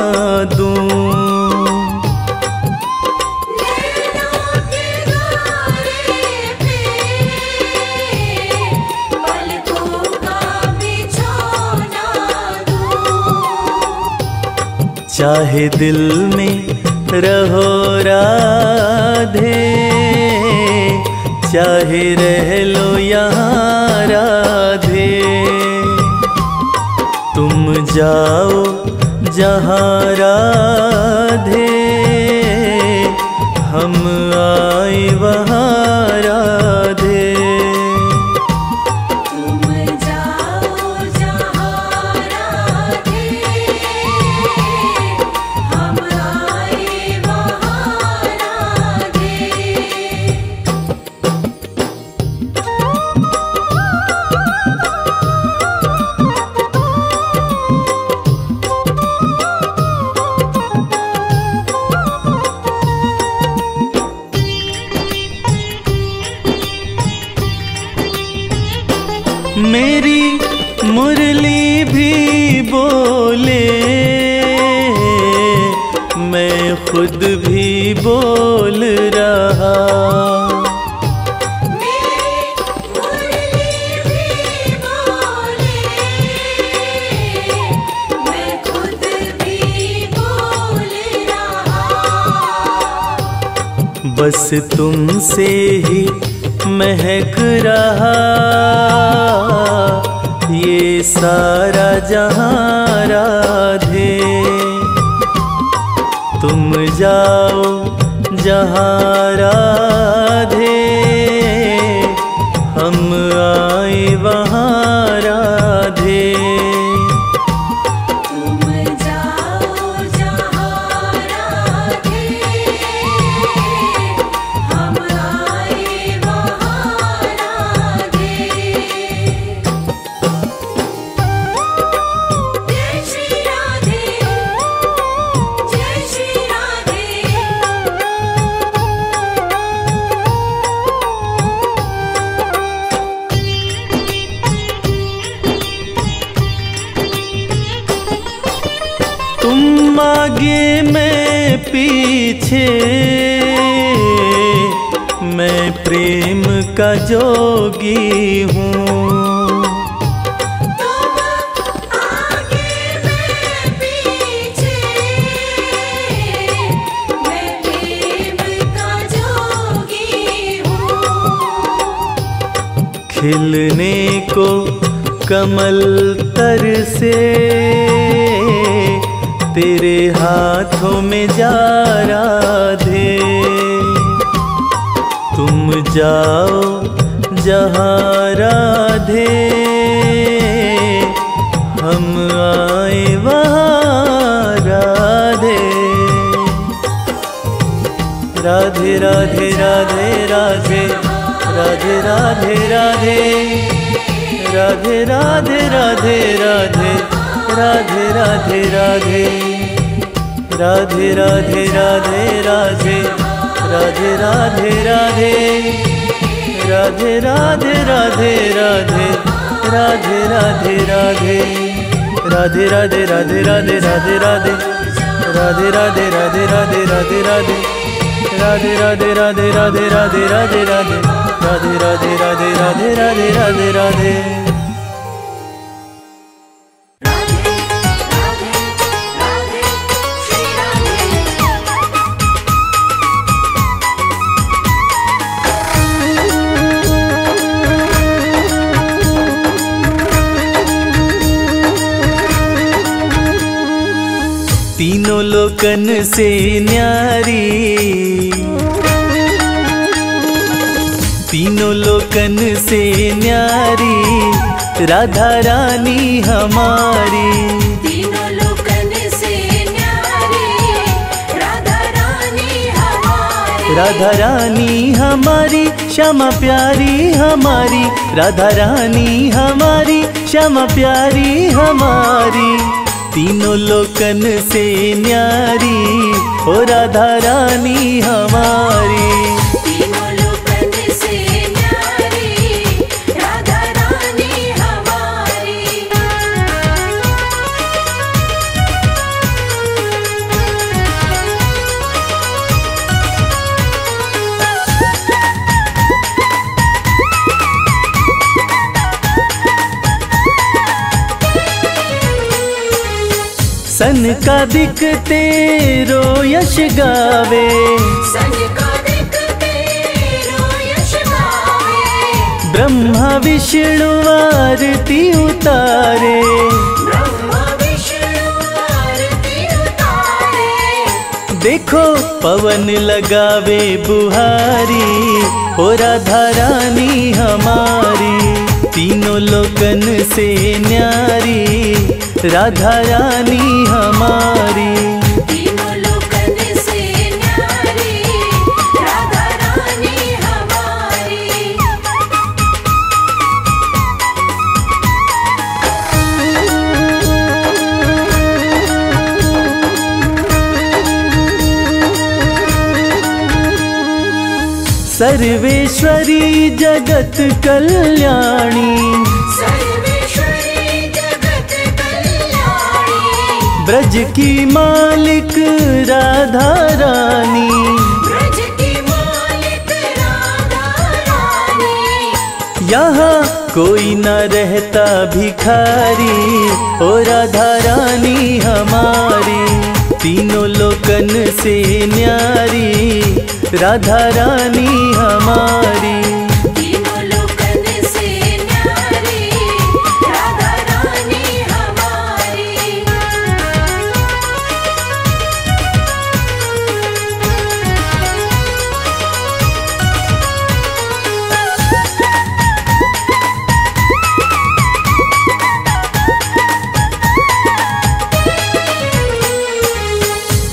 A: दूँ। चाहे दिल में रहो राधे चाहे रह लो यहाँ राधे। जाओ जहाँ राधे हम राधे
B: राधे।
A: लोकन से न्यारी। तीनों लोकन से न्यारी राधा रानी हमारी।
B: तीनों लोकन से न्यारी राधा रानी हमारी।
A: राधा रानी हमारी श्यामा प्यारी हमारी। राधा रानी हमारी श्यामा प्यारी हमारी। तीनों लोकन से न्यारी ओ राधा रानी हमारी। सन का दिखते रो यश गावे।
B: सन का दिखते गावे।
A: ब्रह्मा विष्णु आरती उतारे।
B: ब्रह्मा विष्णु आरती उतारे।
A: देखो पवन लगावे बुहारी हो राधा रानी हमारी। तीनों लोकन से न्यारी राधा रानी हमारी। सर्वेश्वरी जगत कल्याणी।
B: सर्वेश्वरी जगत कल्याणी।
A: ब्रज की मालिक राधा रानी।
B: ब्रज की मालिक राधा रानी।
A: यहाँ कोई न रहता भिखारी ओ राधा रानी हमारी। तीनों लोकन से न्यारी राधा रानी हमारी।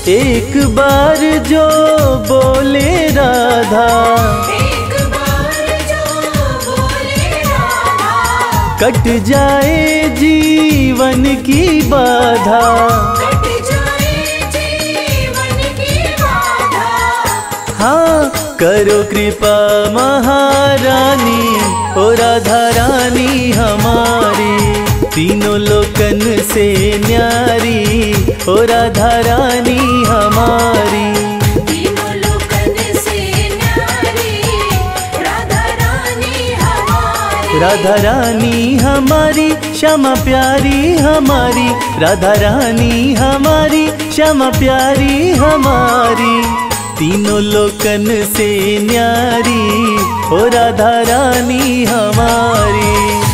A: एक बार जो बोले राधा।
B: एक बार जो बोले राधा।
A: कट जाए जीवन की बाधा।
B: कट जाए जीवन की बाधा।
A: हाँ करो कृपा महारानी ओ राधा रानी हमारी। तीनों लोकन से न्यारी ओ राधा रानी हमारी।
B: तीनों लोकन से न्यारी राधा रानी हमारी।
A: राधा रानी हमारी श्यामा प्यारी हमारी। राधा रानी हमारी श्यामा प्यारी हमारी। तीनों लोकन से न्यारी ओ राधा रानी हमारी।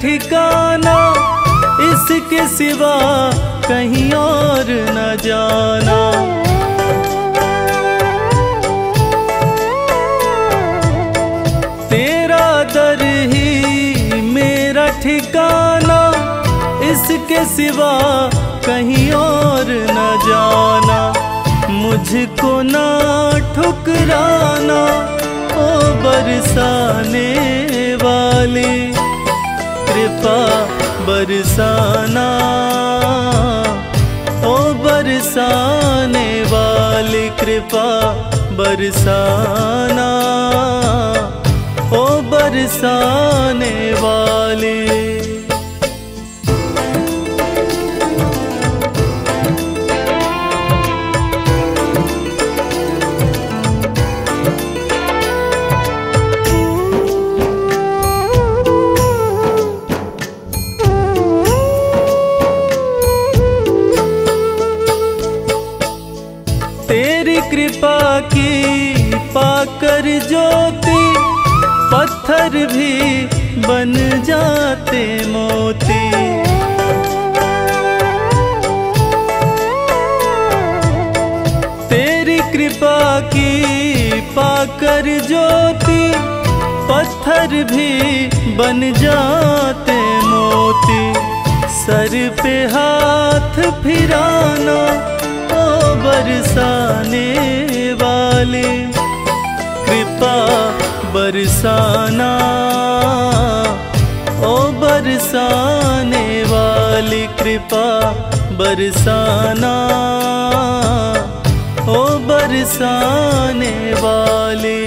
A: ठिकाना, इसके सिवा कहीं और न जाना। तेरा दर ही मेरा ठिकाना, इसके सिवा कहीं और न जाना। मुझको ना ठुकराना, ओ बरसाने वाली। कृपा बरसाना। ओ बरसाने वाली कृपा बरसाना। ओ बरसाने वाली मोती। तेरी कृपा की पाकर ज्योति, पत्थर भी बन जाते मोती। सर पे हाथ फिराना, ओ बरसाने वाले। कृपा बरसाना। ओ बरसाने वाली कृपा बरसाना। ओ बरसाने वाली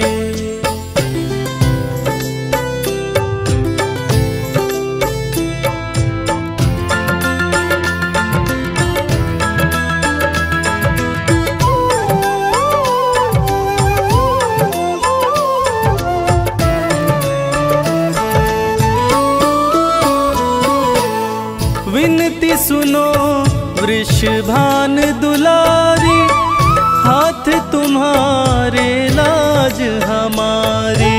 A: वृषभान दुलारी, हाथ तुम्हारे लाज हमारी।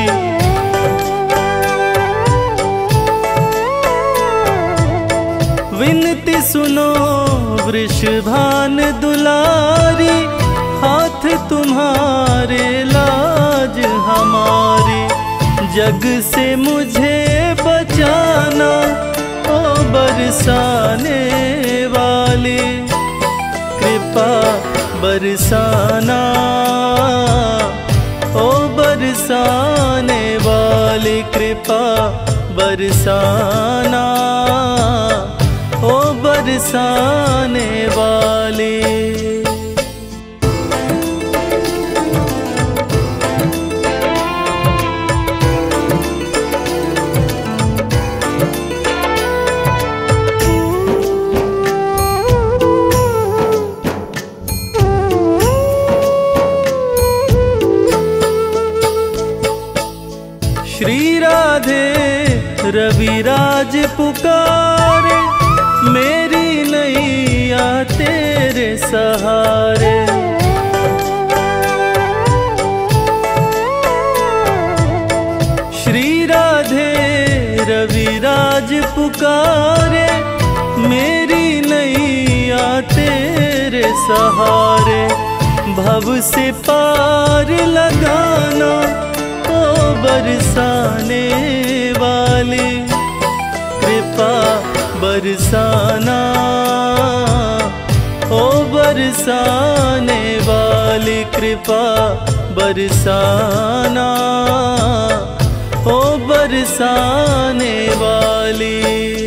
A: विनती सुनो वृषभान दुलारी, हाथ तुम्हारे लाज हमारी। जग से मुझे बचाना, ओ बरसाने वाली। बरसाना ओ बरसाने वाले कृपा बरसाना ओ बरसाने वाली रविराज पुकारे, मेरी नैया तेरे सहारे। श्री राधे रविराज पुकारे, मेरी नैया तेरे सहारे। भव से पार लगाना, ओ बरसाने वाली कृपा बरसाना। ओ बरसाने वाले कृपा बरसाना। ओ बरसाने वाली।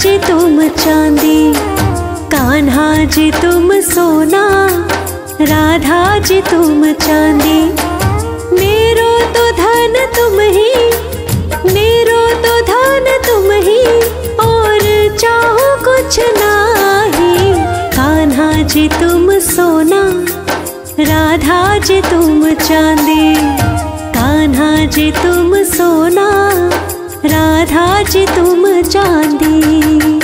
D: जी तुम चांदी कान्हा जी तुम सोना, राधा जी तुम चांदी। मेरो तो धन तुम ही, मेरो तो धन तुम ही, और चाहो कुछ नाही। कान्हा जी तुम सोना, राधा जी तुम चांदी कान्हा जी तुम सोना। राधा जी तुम चांदी।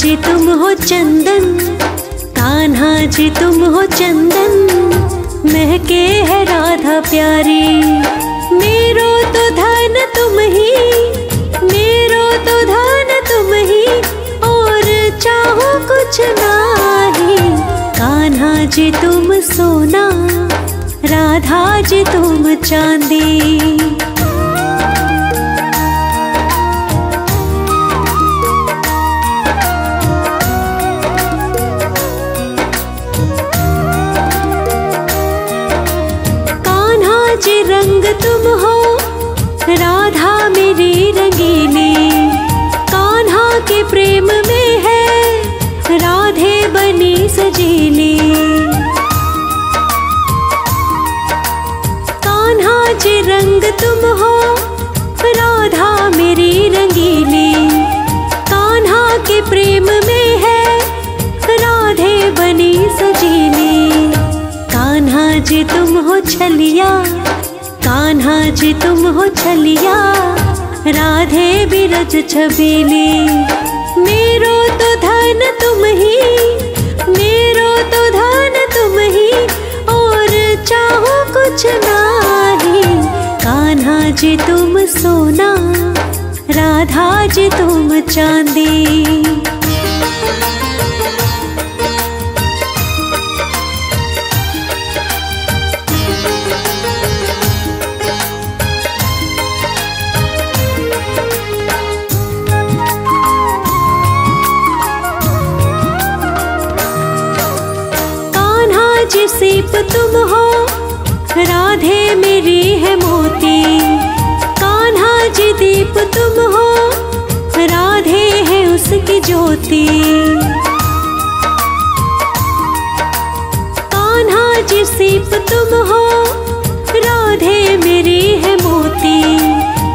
D: जी तुम हो चंदन कान्हा जी तुम हो चंदन। महके है राधा प्यारी, मेरो तो धन तुम ही, मेरो तो धन तुम ही, और चाहो कुछ नाही। कान्हा जी तुम सोना, राधा जी तुम चांदी। छलिया कान्हा जी तुम हो छलिया, राधे बिरज छबीली। मेरो तो धन तुम ही, मेरो तो धन तुम ही, और चाहो कुछ नाही। कान्हा जी तुम सोना, राधा जी तुम चांदी। तुम हो। राधे मेरी है मोती। कान्हा जी दीप तुम हो। राधे है उसकी ज्योति। कान्हा जी सीप तुम हो। राधे मेरी है मोती।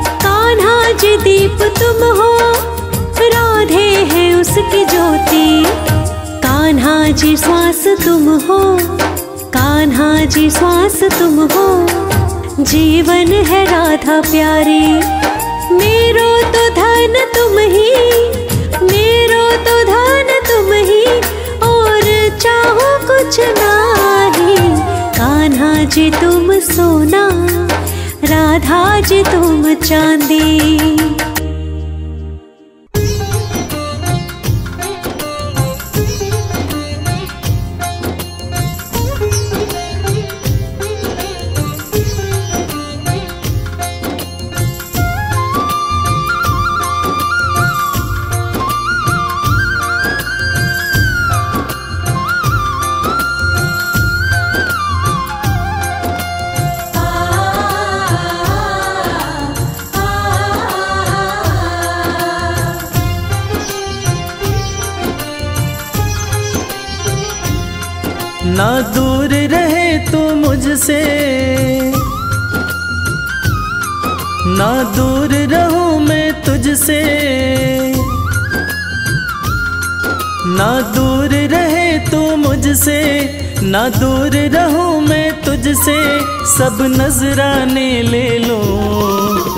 D: कान्हा जी दीप तुम हो। राधे है उसकी ज्योति। कान्हा जी श्वास तुम हो। कान्हा जी श्वास तुम हो। जीवन है राधा प्यारी। मेरो तो धन तुम ही, मेरो तो धन तुम ही, और चाहो कुछ नाही। कान्हा जी, तुम सोना, राधा जी, तुम चांदी।
A: ना दूर रहूँ मैं तुझसे, सब नजराने ले लो।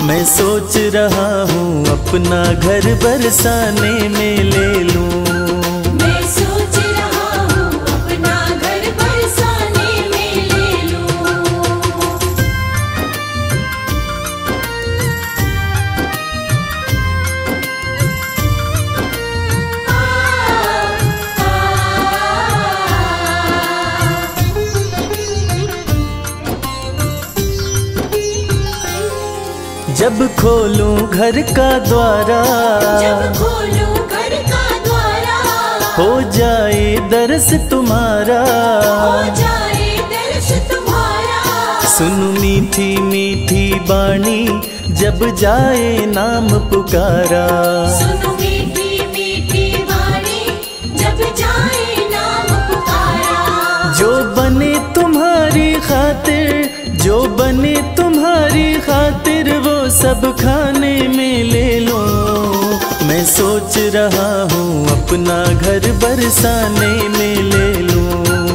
A: मैं सोच रहा हूँ, अपना घर बरसाने में ले लूँ। जब खोलूं घर का द्वारा
B: जब खोलूं घर का द्वारा
A: हो जाए दरस तुम्हारा।
B: हो जाए दर्श तुम्हारा।
A: सुनु मीठी मीठी बाणी जब जाए नाम पुकारा।
B: सुनो मीठी मीठी वाणी जब जाए नाम पुकारा।
A: जो बने तुम्हारी खातिर जो बने तुम्हारी खातिर सब खाने में ले लो। मैं सोच रहा हूँ अपना घर बरसाने में ले लूँ।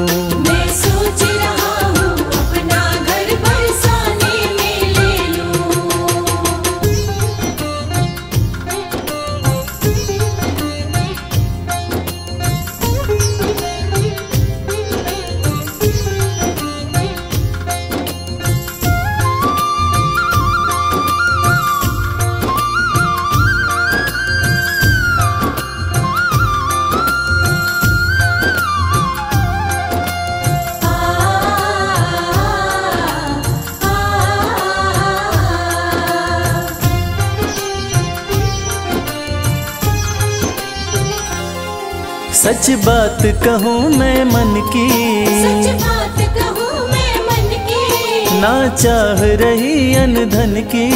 A: बात कहूँ मैं मन की।
B: सच बात कहूँ मैं मन की।
A: ना चाह रही अनधन की।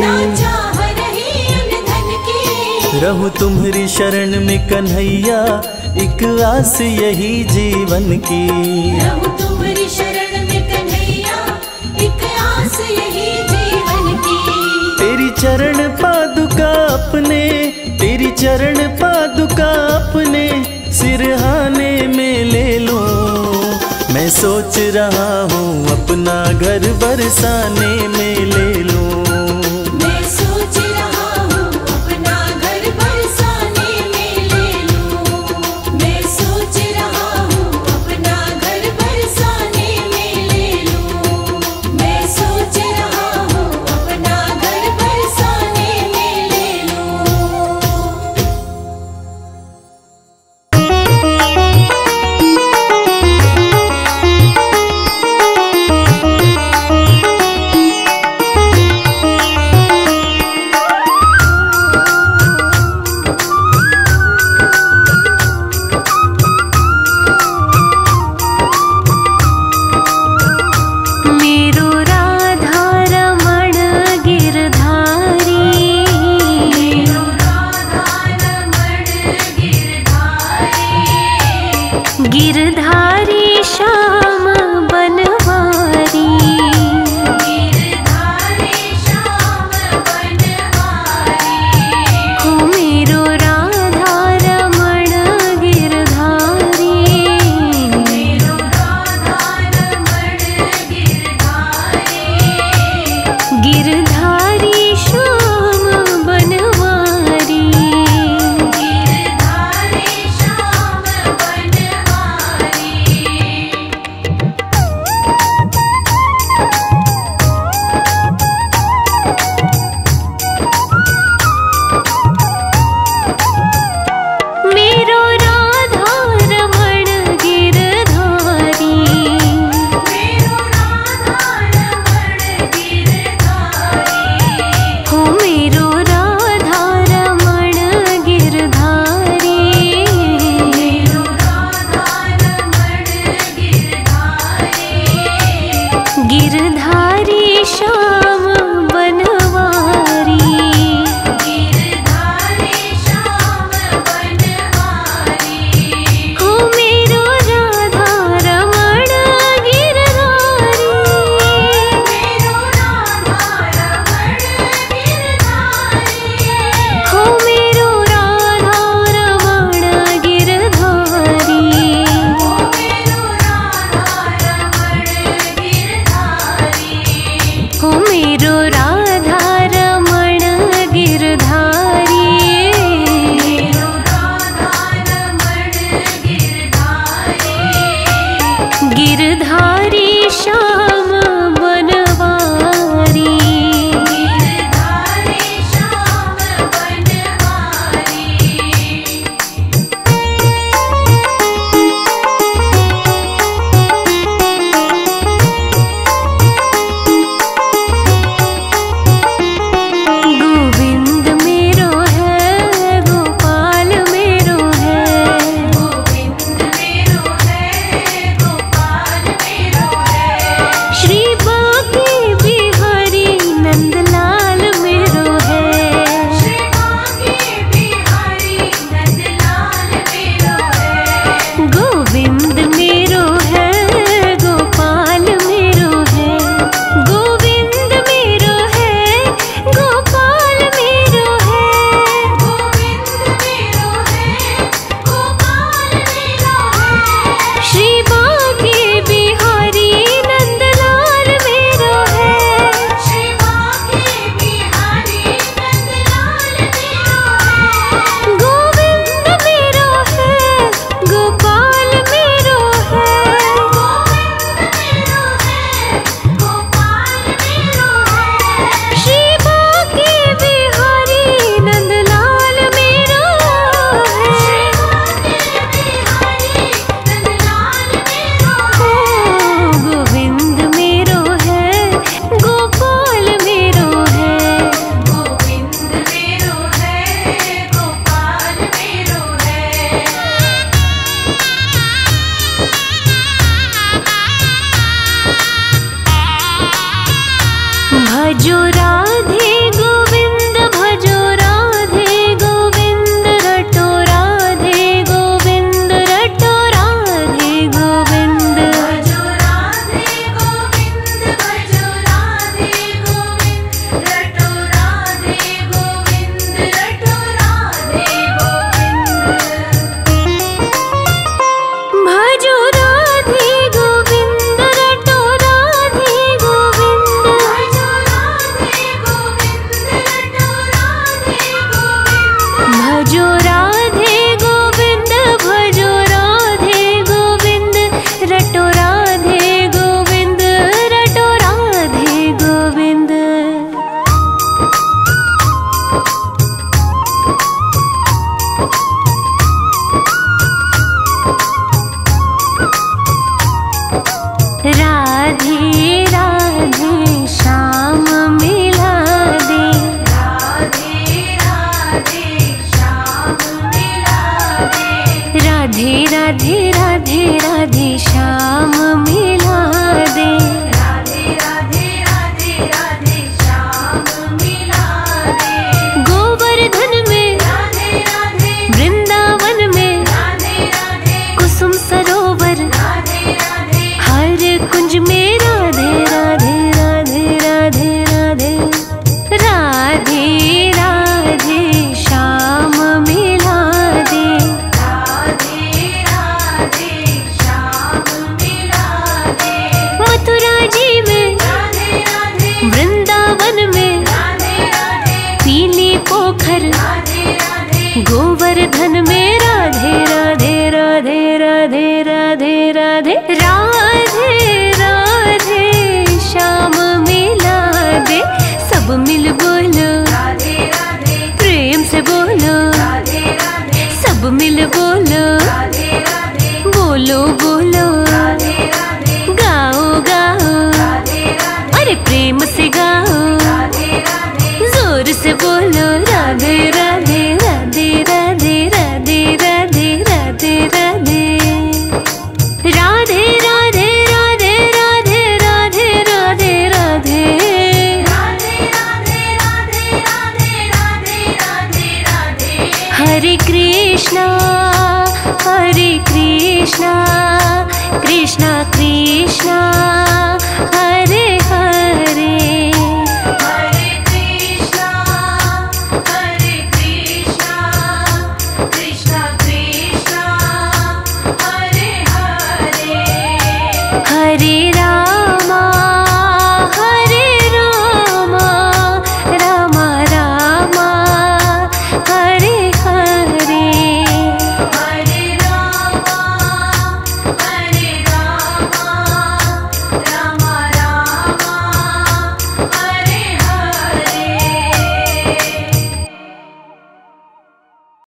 B: ना चाह रही अनधन की।
A: रहूँ तुम्हारी शरण में कन्हैया एक आस यही जीवन की।
B: रहूँ तुम्हारी शरण में कन्हैया एक आस यही जीवन की।
A: तेरी चरण पादुका अपने तेरी चरण पादुका अपने। सिरहाने में ले लो। मैं सोच रहा हूँ अपना घर बरसाने में ले लूँ।